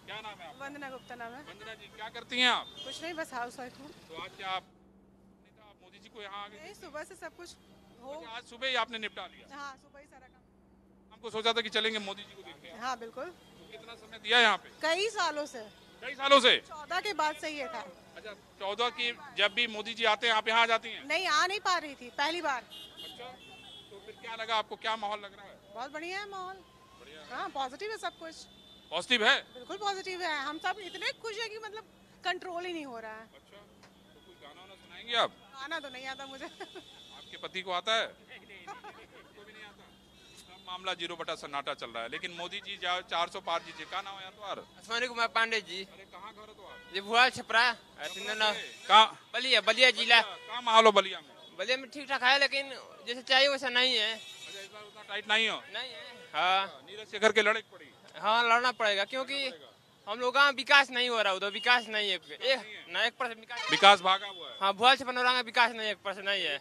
क्या नाम है आपका? वंदना गुप्ता नाम है। वंदना जी क्या करती हैं आप? कुछ नहीं बस हाउस वाइफ हूँ। तो आज क्या आप नहीं तो आप मोदी जी को यहाँ आगे सुबह से सब कुछ हो आज सुबह ही आपने निपटा लिया। हाँ सुबह ही सारा काम। हमको सोचा था कि चलेंगे मोदी जी को देखने। हाँ बिल्कुल। कितना समय दिया यहाँ पे? कई सालों से। कई सालों से? चौदह के बाद से ये था। अच्छा चौदह की जब भी मोदी जी आते हैं आप यहाँ आ जाती हैं? नहीं आ नहीं पा रही थी पहली बार। अच्छा तो फिर क्या लगा आपको? क्या माहौल लग रहा है? बहुत बढ़िया है माहौल। हाँ पॉजिटिव है सब कुछ। पॉजिटिव है? बिल्कुल पॉजिटिव है। हम सब इतने खुश है की मतलब कंट्रोल ही नहीं हो रहा है। अच्छा तो कुछ गाना वाना सुनाएँगे आप? आना तो नहीं आता मुझे। आपके पति को आता है? मामला ज़ीरो बटा सन्नाटा चल रहा है। लेकिन मोदी जी जा चार सौ पार जीजिए क्या नाम है तुम्हारा कुमार पांडे जी। अरे कहाँ घर हो तो ये भुआ छपरा। कहाँ? बलिया बलिया जिला। कहाँ माहौल हो बलिया में? बलिया में ठीक ठाक है लेकिन जैसे चाहिए वैसा नहीं है। अच्छा टाइट नहीं हो? नहीं है। हाँ। नीरज शेखर के लड़े पड़ी? हाँ लड़ना पड़ेगा क्योंकि हम लोग गाँव विकास नहीं हो रहा उधर विकास नहीं है। एक ना एक परसेंट विकास भागा हुआ है। हाँ भुआ छपरा में विकास नहीं एक परसेंट नहीं है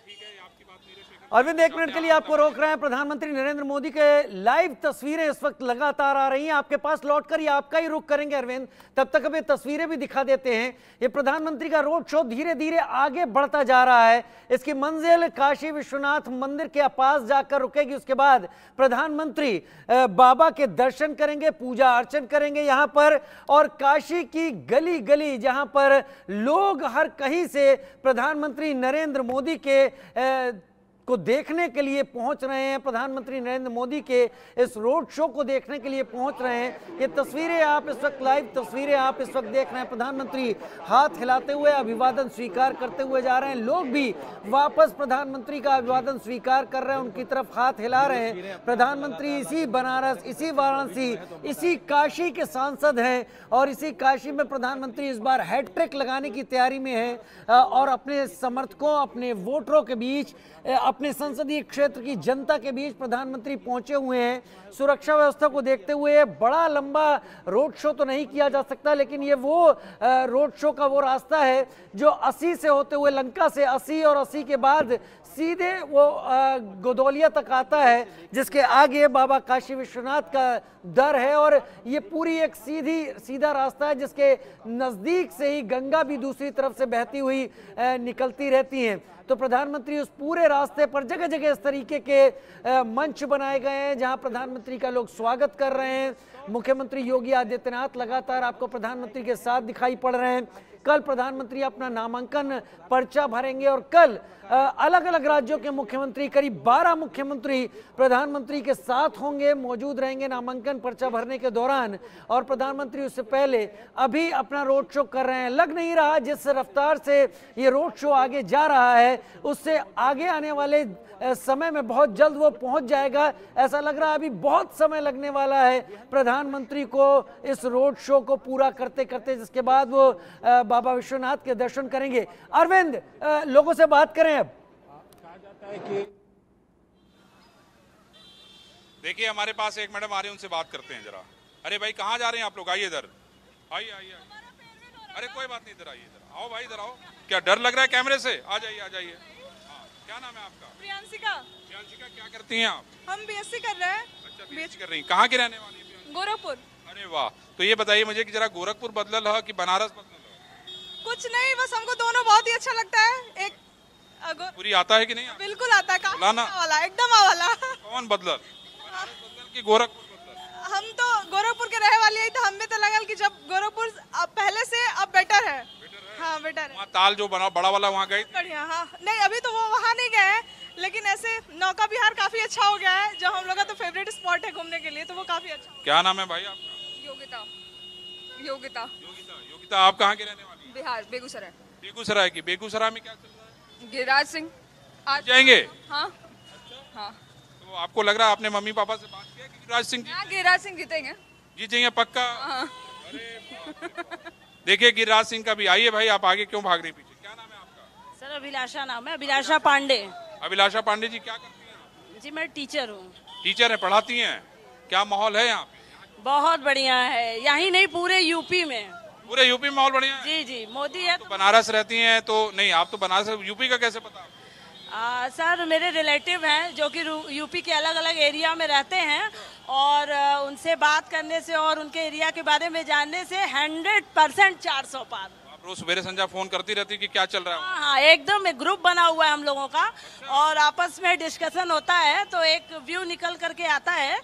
अरविंद एक मिनट के लिए आपको रोक रहे हैं प्रधानमंत्री नरेंद्र मोदी के लाइव तस्वीरें इस वक्त लगातार आ रही हैं। आपके पास लौटकर ये आपका ही रुख करेंगे, अरविंद। तब तक अब ये तस्वीरें भी दिखा देते हैं। ये प्रधानमंत्री का रोड शो धीरे धीरे आगे बढ़ता जा रहा है। इसकी मंजिल काशी विश्वनाथ मंदिर के पास जाकर रुकेगी। उसके बाद प्रधानमंत्री बाबा के दर्शन करेंगे, पूजा अर्चन करेंगे यहाँ पर। और काशी की गली गली जहाँ पर लोग हर कहीं से प्रधानमंत्री नरेंद्र मोदी के को देखने के लिए पहुँच रहे हैं। प्रधानमंत्री नरेंद्र मोदी के इस रोड शो को देखने के लिए पहुँच रहे हैं। ये तस्वीरें आप इस वक्त लाइव तस्वीरें आप इस वक्त देख रहे हैं। प्रधानमंत्री हाथ हिलाते हुए अभिवादन स्वीकार करते हुए जा रहे हैं। लोग भी वापस प्रधानमंत्री का अभिवादन स्वीकार कर रहे हैं। उनकी तरफ़ हाथ हिला रहे हैं। प्रधानमंत्री इसी बनारस, इसी वाराणसी, इसी काशी के सांसद हैं और इसी काशी में प्रधानमंत्री इस बार हैट्रिक लगाने की तैयारी में है। और अपने समर्थकों, अपने वोटरों के बीच अपने संसदीय क्षेत्र की जनता के बीच प्रधानमंत्री पहुँचे हुए हैं। सुरक्षा व्यवस्था को देखते हुए बड़ा लंबा रोड शो तो नहीं किया जा सकता, लेकिन ये वो रोड शो का वो रास्ता है जो 80 से होते हुए लंका से 80 और 80 के बाद सीधे वो गोदौलिया तक आता है, जिसके आगे बाबा काशी विश्वनाथ का दर है और ये पूरी एक सीधी, सीधा रास्ता है जिसके नज़दीक से ही गंगा भी दूसरी तरफ़ से बहती हुई निकलती रहती हैं। तो प्रधानमंत्री उस पूरे रास्ते पर जगह जगह इस तरीके के मंच बनाए गए हैं, जहाँ प्रधानमंत्री का लोग स्वागत कर रहे हैं। मुख्यमंत्री योगी आदित्यनाथ लगातार आपको प्रधानमंत्री के साथ दिखाई पड़ रहे हैं। कल प्रधानमंत्री अपना नामांकन पर्चा भरेंगे और कल अलग अलग राज्यों के मुख्यमंत्री, करीब 12 मुख्यमंत्री प्रधानमंत्री के साथ होंगे, मौजूद रहेंगे नामांकन पर्चा भरने के दौरान। और प्रधानमंत्री उससे पहले अभी अपना रोड शो कर रहे हैं। लग नहीं रहा जिस रफ्तार से ये रोड शो आगे जा रहा है, उससे आगे आने वाले समय में बहुत जल्द वो पहुँच जाएगा। ऐसा लग रहा है अभी बहुत समय लगने वाला है प्रधानमंत्री को इस रोड शो को पूरा करते करते जिसके बाद वो बाबा विश्वनाथ के दर्शन करेंगे। अरविंद लोगों से बात करें देखिए हमारे पास एक मैडम आ रही है उनसे बात करते हैं जरा। अरे भाई कहाँ जा रहे हैं आप लोग? आइए इधर। आइए आइए। अरे कोई बात नहीं इधर आइए इधर। आओ भाई इधर आओ। क्या डर लग रहा है कैमरे से? आ जाइए आ जाइए। हाँ, क्या नाम है आपका? प्रियांशिका। प्रियांशिका क्या करती हैं आप? हम बीएससी कर रहे हैं। अच्छा बीएससी कर रही हैं। कहाँ की रहने वाली हैं गोरखपुर। अरे वाह तो ये बताइए मुझे कि जरा गोरखपुर बदलल है कि बनारस बदलल कुछ नहीं बस हमको दोनों बहुत ही अच्छा लगता है। एक पूरी आता है कि नहीं बिल्कुल आता है लाना। अच्छा वाला एकदम वाला। कौन बदलल? बदलल कि गोरखपुर हम तो गोरखपुर के रहे वाली है तो हमें तो लगल कि जब गोरखपुर अब पहले से अब बेटर है। हाँ? बेटर है। ताल जो बना बड़ा वाला वहाँ गए बढ़िया हाँ। नहीं अभी तो वो वहाँ नहीं गए लेकिन ऐसे नौका विहार काफ़ी अच्छा हो गया है जो हम लोग का तो फेवरेट स्पॉट है घूमने के लिए तो वो काफ़ी अच्छा क्या नाम है भाई आपका? योगिता। योगिता। योगिता योगिता आप कहाँ के रहने वाली बिहार बेगूसराय। बेगूसराय की। बेगूसराय में क्या है? गिरिराज सिंह आज जाएँगे? हाँ। हाँ। तो आपको लग रहा है आपने मम्मी पापा से बात किया कि गिरिराज सिंह हाँ गिरिराज सिंह जीतेंगे। जीतेंगे पक्का? हाँ। देखिए गिरिराज सिंह का भी आइए भाई आप आगे क्यों भाग रहे पीछे? क्या नाम है आपका? सर अभिलाषा नाम है अभिलाषा पांडे। अभिलाषा पांडे जी क्या करती हैं जी मैं टीचर हूँ। टीचर है पढ़ाती हैं? क्या माहौल है यहाँ बहुत बढ़िया है यही नहीं पूरे यूपी में। पूरे यूपी में माहौल बढ़िया है? जी जी मोदी है तो बनारस रहती हैं तो नहीं आप तो बनारस यूपी का कैसे पता? आ, सर मेरे रिलेटिव हैं जो कि यूपी के अलग अलग एरिया में रहते हैं और आ, उनसे बात करने से और उनके एरिया के बारे में जानने से हंड्रेड परसेंट चार सौ पार। आप रोज सवेरे संध्या फ़ोन करती रहती कि क्या चल रहा है? हाँ हाँ एकदम एक ग्रुप बना हुआ है हम लोगों का और आपस में डिस्कशन होता है तो एक व्यू निकल करके आता है।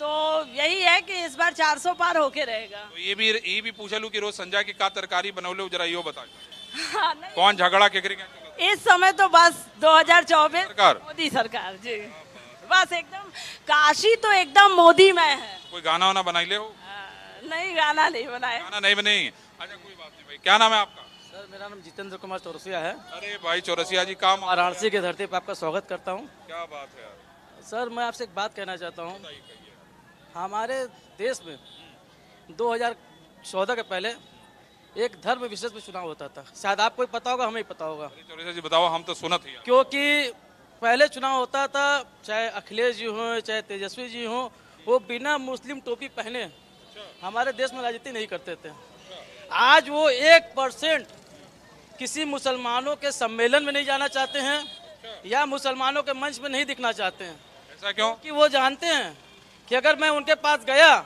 तो यही है कि इस बार 400 पार होके रहेगा। तो ये भी ये भी पूछा लू कि रोज संजय की का तरकारी बनौले जरा यो बता। हाँ, कौन झगड़ा क्या इस समय तो बस 2024 सरकार। मोदी सरकार जी। बस एकदम काशी तो एकदम मोदी में है। कोई गाना वाना बनाई ले हो? नहीं गाना नहीं बनाया। गाना नहीं बने? अच्छा कोई बात नहीं भाई। क्या नाम है आपका? सर मेरा नाम जितेंद्र कुमार चौरसिया है। अरे भाई चौरसिया जी काम वाराणसी के धरती पर आपका स्वागत करता हूँ। क्या बात है सर मैं आपसे एक बात कहना चाहता हूँ। हमारे देश में 2014 के पहले एक धर्म विशेष में चुनाव होता था। शायद आपको ही पता होगा हमें ही पता होगा। चौरसिया जी बताओ हम तो सुना हैं। क्योंकि पहले चुनाव होता था चाहे अखिलेश जी हों चाहे तेजस्वी जी हों वो बिना मुस्लिम टोपी पहने हमारे देश में राजनीति नहीं करते थे। आज वो एक परसेंट किसी मुसलमानों के सम्मेलन में नहीं जाना चाहते हैं या मुसलमानों के मंच में नहीं दिखना चाहते हैं। ऐसा क्यों? कि वो जानते हैं कि अगर मैं उनके पास गया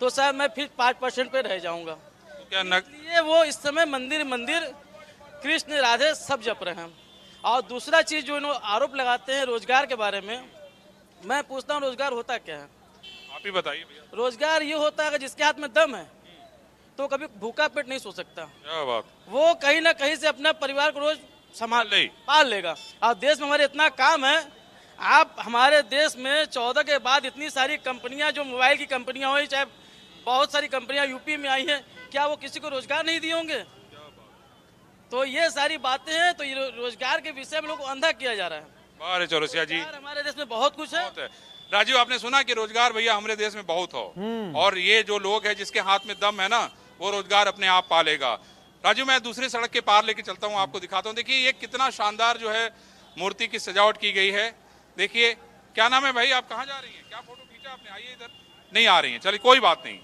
तो शायद मैं फिर पाँच परसेंट पे रह जाऊँगा। तो क्या. इसलिए वो इस समय मंदिर मंदिर कृष्ण राधे सब जप रहे हैं। और दूसरा चीज़ जो इन्होंने आरोप लगाते हैं रोज़गार के बारे में मैं पूछता हूँ रोज़गार होता क्या है? आप ही बताइए रोज़गार ये होता है कि जिसके हाथ में दम है तो कभी भूखा पेट नहीं सो सकता। क्या बात। वो कहीं ना कहीं से अपना परिवार को रोज संभाल ले। पाल लेगा। और देश में हमारे इतना काम है आप हमारे देश में चौदह के बाद इतनी सारी कंपनियाँ जो मोबाइल की कंपनियाँ हुई चाहे बहुत सारी कंपनियाँ यूपी में आई हैं क्या वो किसी को रोज़गार नहीं दिए होंगे? तो ये सारी बातें हैं तो ये रोज़गार के विषय में लोग को अंधा किया जा रहा है। अरे चौरसिया जी। हमारे देश में बहुत कुछ है। राजीव आपने सुना कि रोज़गार भैया हमारे देश में बहुत हो। और ये जो लोग है जिसके हाथ में दम है ना वो रोज़गार अपने आप पालेगा। राजू मैं दूसरी सड़क के पार लेके चलता हूँ आपको दिखाता हूँ। देखिए ये कितना शानदार जो है मूर्ति की सजावट की गई है। देखिए क्या नाम है भाई? आप कहाँ जा रही हैं? क्या फ़ोटो खींचा आपने? आइए इधर। नहीं आ रही हैं। चलिए कोई बात नहीं।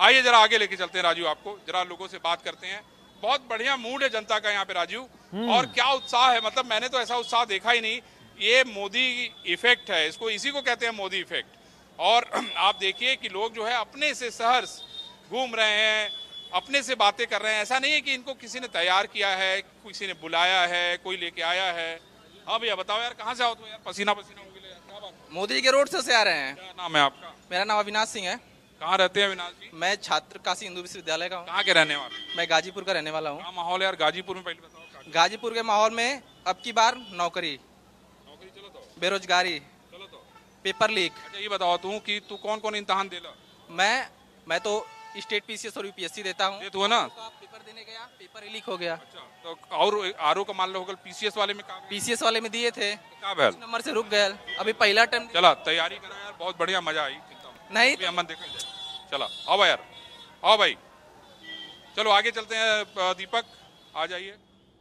आइए जरा आगे लेके चलते हैं राजू आपको। जरा लोगों से बात करते हैं। बहुत बढ़िया मूड है जनता का यहाँ पे राजू। हम्म। और क्या उत्साह है? मतलब मैंने तो ऐसा उत्साह देखा ही नहीं। ये मोदी इफ़ेक्ट है। इसको इसी को कहते हैं मोदी इफ़ेक्ट और (clears throat) आप देखिए कि लोग जो है अपने से शहर घूम रहे हैं अपने से बातें कर रहे हैं। ऐसा नहीं है कि इनको किसी ने तैयार किया है किसी ने बुलाया है कोई लेके आया है। हाँ भैया बताओ यार कहाँ से आओ तुम यार? पसीना पसीना हो गया यार क्या बात मोदी के रोड से, से आ रहे हैं। क्या नाम है आपका? मेरा नाम अविनाश सिंह है। कहाँ रहते हैं अविनाश जी? मैं छात्र काशी हिंदू विश्वविद्यालय का हूँ। कहाँ के रहने वाले मैं गाजीपुर का रहने वाला हूँ। माहौल यार गाजीपुर में पहले बताओ गाजीपुर। के माहौल में अब की बार नौकरी। नौकरी चलो तो। बेरोजगारी। चलो तो। Paper leak. अच्छा ये बताओ तू कि तू कौन कौन इम्तहान दे मैं मैं तो स्टेट पीसीएस और यूपीएससी देता हूँ। ये तू है ना? पेपर देने गया पेपर लीक हो गया। तो और आर का मान लो होगा पीसीएस वाले में पीसीएस वाले में दिए थे। नंबर से रुक गए अभी पहला टर्म चला तैयारी करा यार बहुत बढ़िया मज़ा आई नहीं अभी अमन देखा चला आओ यार आओ भाई। चलो आगे चलते हैं दीपक आ जाइए।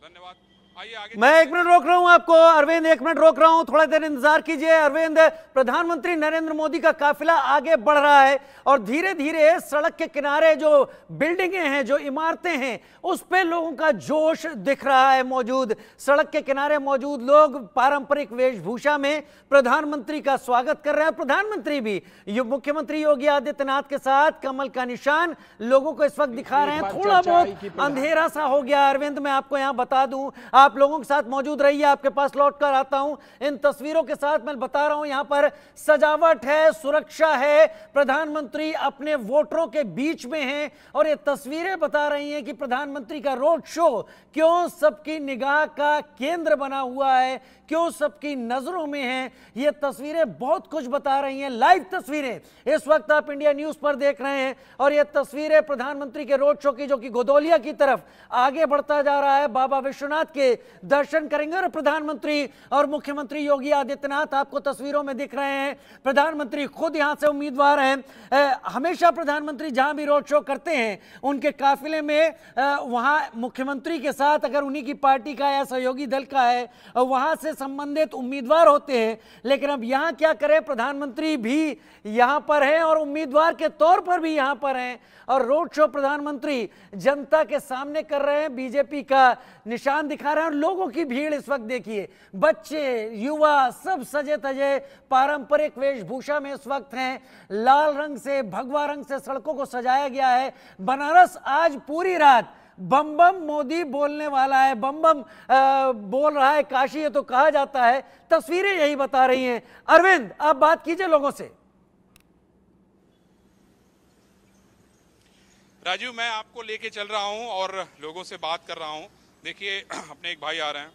धन्यवाद। मैं एक मिनट रोक रहा हूँ आपको अरविंद एक मिनट रोक रहा हूँ। थोड़ा देर इंतज़ार कीजिए। अरविंद प्रधानमंत्री नरेंद्र मोदी का काफिला आगे बढ़ रहा है और धीरे धीरे सड़क के किनारे जो बिल्डिंगें हैं जो इमारतें हैं उस पे लोगों का जोश दिख रहा है मौजूद। सड़क के किनारे मौजूद लोग पारंपरिक वेशभूषा में प्रधानमंत्री का स्वागत कर रहे हैं प्रधानमंत्री भी मुख्यमंत्री योगी आदित्यनाथ के साथ कमल का निशान लोगों को इस वक्त दिखा रहे हैं। थोड़ा बहुत अंधेरा सा हो गया। अरविंद मैं आपको यहाँ बता दूँ आप लोगों के साथ मौजूद रहिए, आपके पास लौट कर आता हूँ। इन तस्वीरों के साथ मैं बता रहा हूँ, यहाँ पर सजावट है, सुरक्षा है। प्रधानमंत्री अपने वोटरों के बीच में हैं और ये तस्वीरें बता रही हैं कि प्रधानमंत्री का रोड शो क्यों सबकी निगाह का केंद्र बना हुआ है क्यों सबकी नज़रों में है? ये तस्वीरें बहुत कुछ बता रही हैं, लाइव तस्वीरें। इस वक्त आप इंडिया न्यूज़ पर देख रहे हैं और ये तस्वीरें प्रधानमंत्री के रोड शो की, जो कि गोदौलिया की तरफ़ आगे बढ़ता जा रहा है। बाबा विश्वनाथ के दर्शन करेंगे और प्रधानमंत्री और मुख्यमंत्री योगी आदित्यनाथ आपको तस्वीरों में दिख रहे हैं। प्रधानमंत्री खुद यहाँ से उम्मीदवार हैं। हमेशा प्रधानमंत्री जहाँ भी रोड शो करते हैं, उनके काफिले में वहाँ मुख्यमंत्री के साथ अगर उन्हीं की पार्टी का या सहयोगी दल का है, वहाँ से संबंधित उम्मीदवार होते हैं। लेकिन अब यहाँ क्या करें? प्रधानमंत्री भी यहाँ पर हैं और उम्मीदवार के तौर पर भी यहाँ पर हैं। और रोड शो प्रधानमंत्री जनता के सामने कर रहे हैं। बीजेपी का निशान दिखा रहे हैं और लोगों की भीड़ इस वक्त देखिए। बच्चे, युवा सब सजे तजे पारंपरिक वेशभूषा में इस वक्त हैं। लाल रंग से, भगवा रंग से सड़कों को सजाया गया है। बनारस आज पूरी रात बम बम मोदी बोलने वाला है, बम बम बोल रहा है, काशी ये तो कहा जाता है। तस्वीरें यही बता रही हैं। अरविंद, आप बात कीजिए लोगों से। राजू मैं आपको लेके चल रहा हूँ और लोगों से बात कर रहा हूँ। देखिए, (clears throat) अपने एक भाई आ रहे हैं।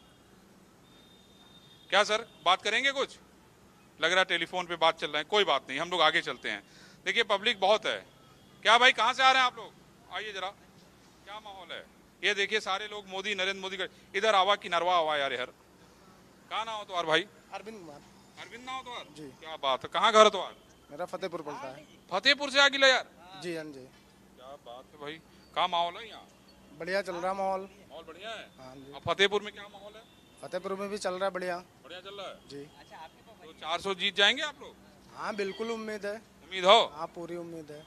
क्या, सर? बात करेंगे कुछ? लग रहा है टेलीफोन पे बात चल रहा है। कोई बात नहीं, हम लोग आगे चलते हैं। देखिए, पब्लिक बहुत है। क्या भाई, कहाँ से आ रहे हैं आप लोग? आइए जरा। क्या माहौल है? ये देखिए सारे लोग मोदी नरेंद्र मोदी का इधर आवा कि नरवा आवा यार यार। कहाँ ना हो तुम्हार भाई? अरविंद कुमार। अरविंद ना हो तुम्हार? जी। क्या बात है। कहाँ घर है तुम्हार? मेरा फतेहपुर पड़ता है। फतेहपुर से आ गिला यार। जी हाँ जी। क्या बात है भाई। कहाँ माहौल है यहाँ? बढ़िया चल रहा माहौल। माहौल बढ़िया है? हाँ जी। फतेहपुर में क्या माहौल है? फतेहपुर में भी चल रहा है बढ़िया। बढ़िया चल रहा है? जी। तो चार सौ जीत जाएँगे आप लोग? हाँ बिल्कुल उम्मीद है। उम्मीद हो? हाँ पूरी उम्मीद है।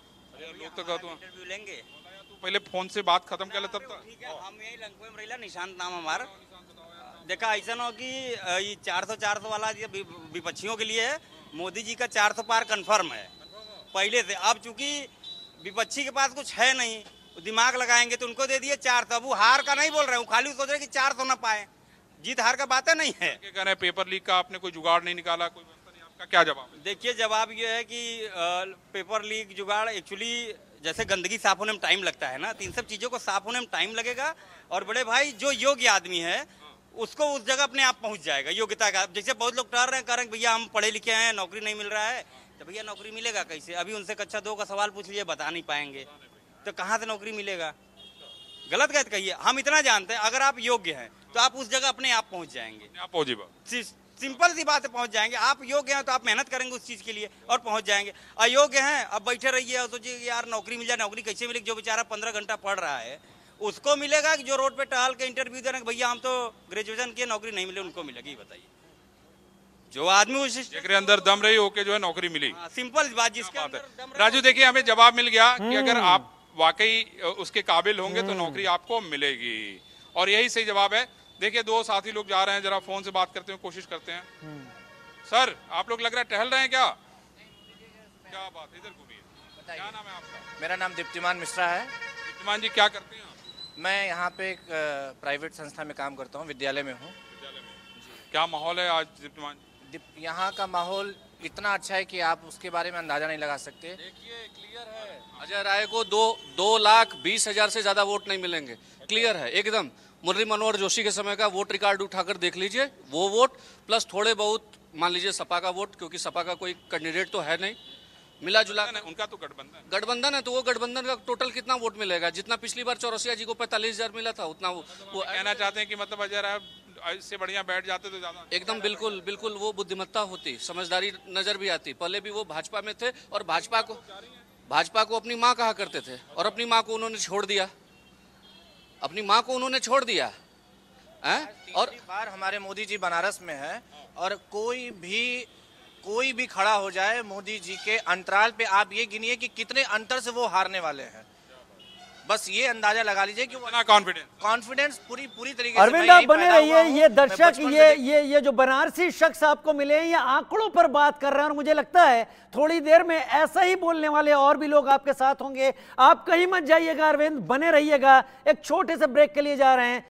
लोग तो कहते हैं। लेंगे। तू पहले फ़ोन से बात खत्म कर ले तब तक। ठीक है हम यही लंकुए में रहिला निशांत नाम हमारा। देखा ऐसा ना हो कि ये चार सौ चार सौ वाला ये विपक्षियों के लिए है मोदी जी का चार सौ पार कंफर्म है। पहले से अब चूँकि विपक्षी के पास कुछ है नहीं दिमाग लगाएँगे तो उनको दे दिए चार सौ। अब वो हार का नहीं बोल रहे हैं खाली सोच रहे हैं कि चार सौ ना पाए। जीत हार का बातें नहीं है। कह रहे हैं पेपर लीक का आपने कोई जुगाड़ नहीं निकाला कोई आपका क्या जवाब देखिए जवाब ये है कि पेपर लीक जुगाड़ एक्चुअली जैसे गंदगी साफ़ होने में टाइम लगता है ना तो इन सब चीज़ों को साफ़ होने में टाइम लगेगा और बड़े भाई जो योग्य आदमी है उसको उस जगह अपने आप पहुँच जाएगा योग्यता का। जैसे बहुत लोग टहर रहे हैं कह रहे हैं भैया हम पढ़े लिखे हैं नौकरी नहीं मिल रहा है तो भैया नौकरी मिलेगा कैसे? अभी उनसे कक्षा दो का सवाल पूछ लीजिए बता नहीं पाएँगे। तो कहाँ से नौकरी मिलेगा? गलत गलत कहिए। हम इतना जानते हैं अगर आप योग्य हैं तो आप उस जगह अपने आप पहुँच जाएँगे। आप पहुँची सिंपल सी बात है पहुँच जाएँगे। आप योग्य हैं तो आप मेहनत करेंगे उस चीज़ के लिए और पहुँच जाएँगे। अयोग्य हैं अब बैठे रहिए और सोचिए यार नौकरी मिल जाए नौकरी कैसे मिलेगी? जो बेचारा पंद्रह घंटा पढ़ रहा है उसको मिलेगा कि जो रोड पे टहल के इंटरव्यू दे रहे हैं भैया हम तो ग्रेजुएशन किए नौकरी नहीं मिले उनको मिलेगी बताइए। जो आदमी उस अंदर दम रही होके जो है नौकरी मिली। सिंपल बात जिसके बात राजू देखिए हमें जवाब मिल गया कि अगर आप वाकई उसके काबिल होंगे तो नौकरी आपको मिलेगी। और यही सही जवाब है देखिए दो साथी लोग जा रहे हैं जरा फ़ोन से बात करते हैं कोशिश करते हैं। सर आप लोग लग रहा है टहल रहे हैं क्या? क्या बात इधर घूमिए। क्या नाम है आपका? मेरा नाम दीप्तिमान मिश्रा है। दीप्तिमान जी क्या करते हैं आप? मैं यहाँ पे एक प्राइवेट संस्था में काम करता हूँ विद्यालय में हूँ। क्या माहौल है आज दीप्तिमान जी? यहाँ का माहौल इतना अच्छा है कि आप उसके बारे में अंदाज़ा नहीं लगा सकते। देखिए क्लियर है। अजय राय को दो दो लाख बीस हज़ार से ज़्यादा वोट नहीं मिलेंगे। क्लियर है एकदम। मुरली मनोहर जोशी के समय का वोट रिकॉर्ड उठाकर देख लीजिए। वो वोट प्लस थोड़े बहुत मान लीजिए सपा का वोट क्योंकि सपा का कोई कैंडिडेट तो है नहीं। मिला जुला उनका तो गठबंधन गठबंधन है तो वो गठबंधन का टोटल कितना वोट मिलेगा? जितना पिछली बार चौरसिया जी को पैंतालीस हज़ार मिला था उतना वो, वो कहना चाहते हैं कि मतलब अजय राय इससे बढ़िया बैठ जाते तो ज़्यादा एकदम बिल्कुल बिल्कुल वो बुद्धिमत्ता होती समझदारी नज़र भी आती। पहले भी वो भाजपा में थे और भाजपा को भाजपा को अपनी माँ कहा करते थे और अपनी माँ को उन्होंने छोड़ दिया। अपनी माँ को उन्होंने छोड़ दिया। है? और बार हमारे मोदी जी बनारस में है और कोई भी कोई भी खड़ा हो जाए मोदी जी के अंतराल पे आप ये गिनिए कि कितने अंतर से वो हारने वाले हैं। बस ये अंदाज़ा लगा लीजिए कि बना कॉन्फिडेंस कॉन्फिडेंस पूरी पूरी तरीके से अरविंद आप बने रहिए ये दर्शक ये ये ये जो बनारसी शख्स आपको मिले हैं ये आंकड़ों पर बात कर रहे हैं और मुझे लगता है थोड़ी देर में ऐसा ही बोलने वाले और भी लोग आपके साथ होंगे। आप कहीं मत जाइएगा अरविंद बने रहिएगा। एक छोटे से ब्रेक के लिए जा रहे हैं।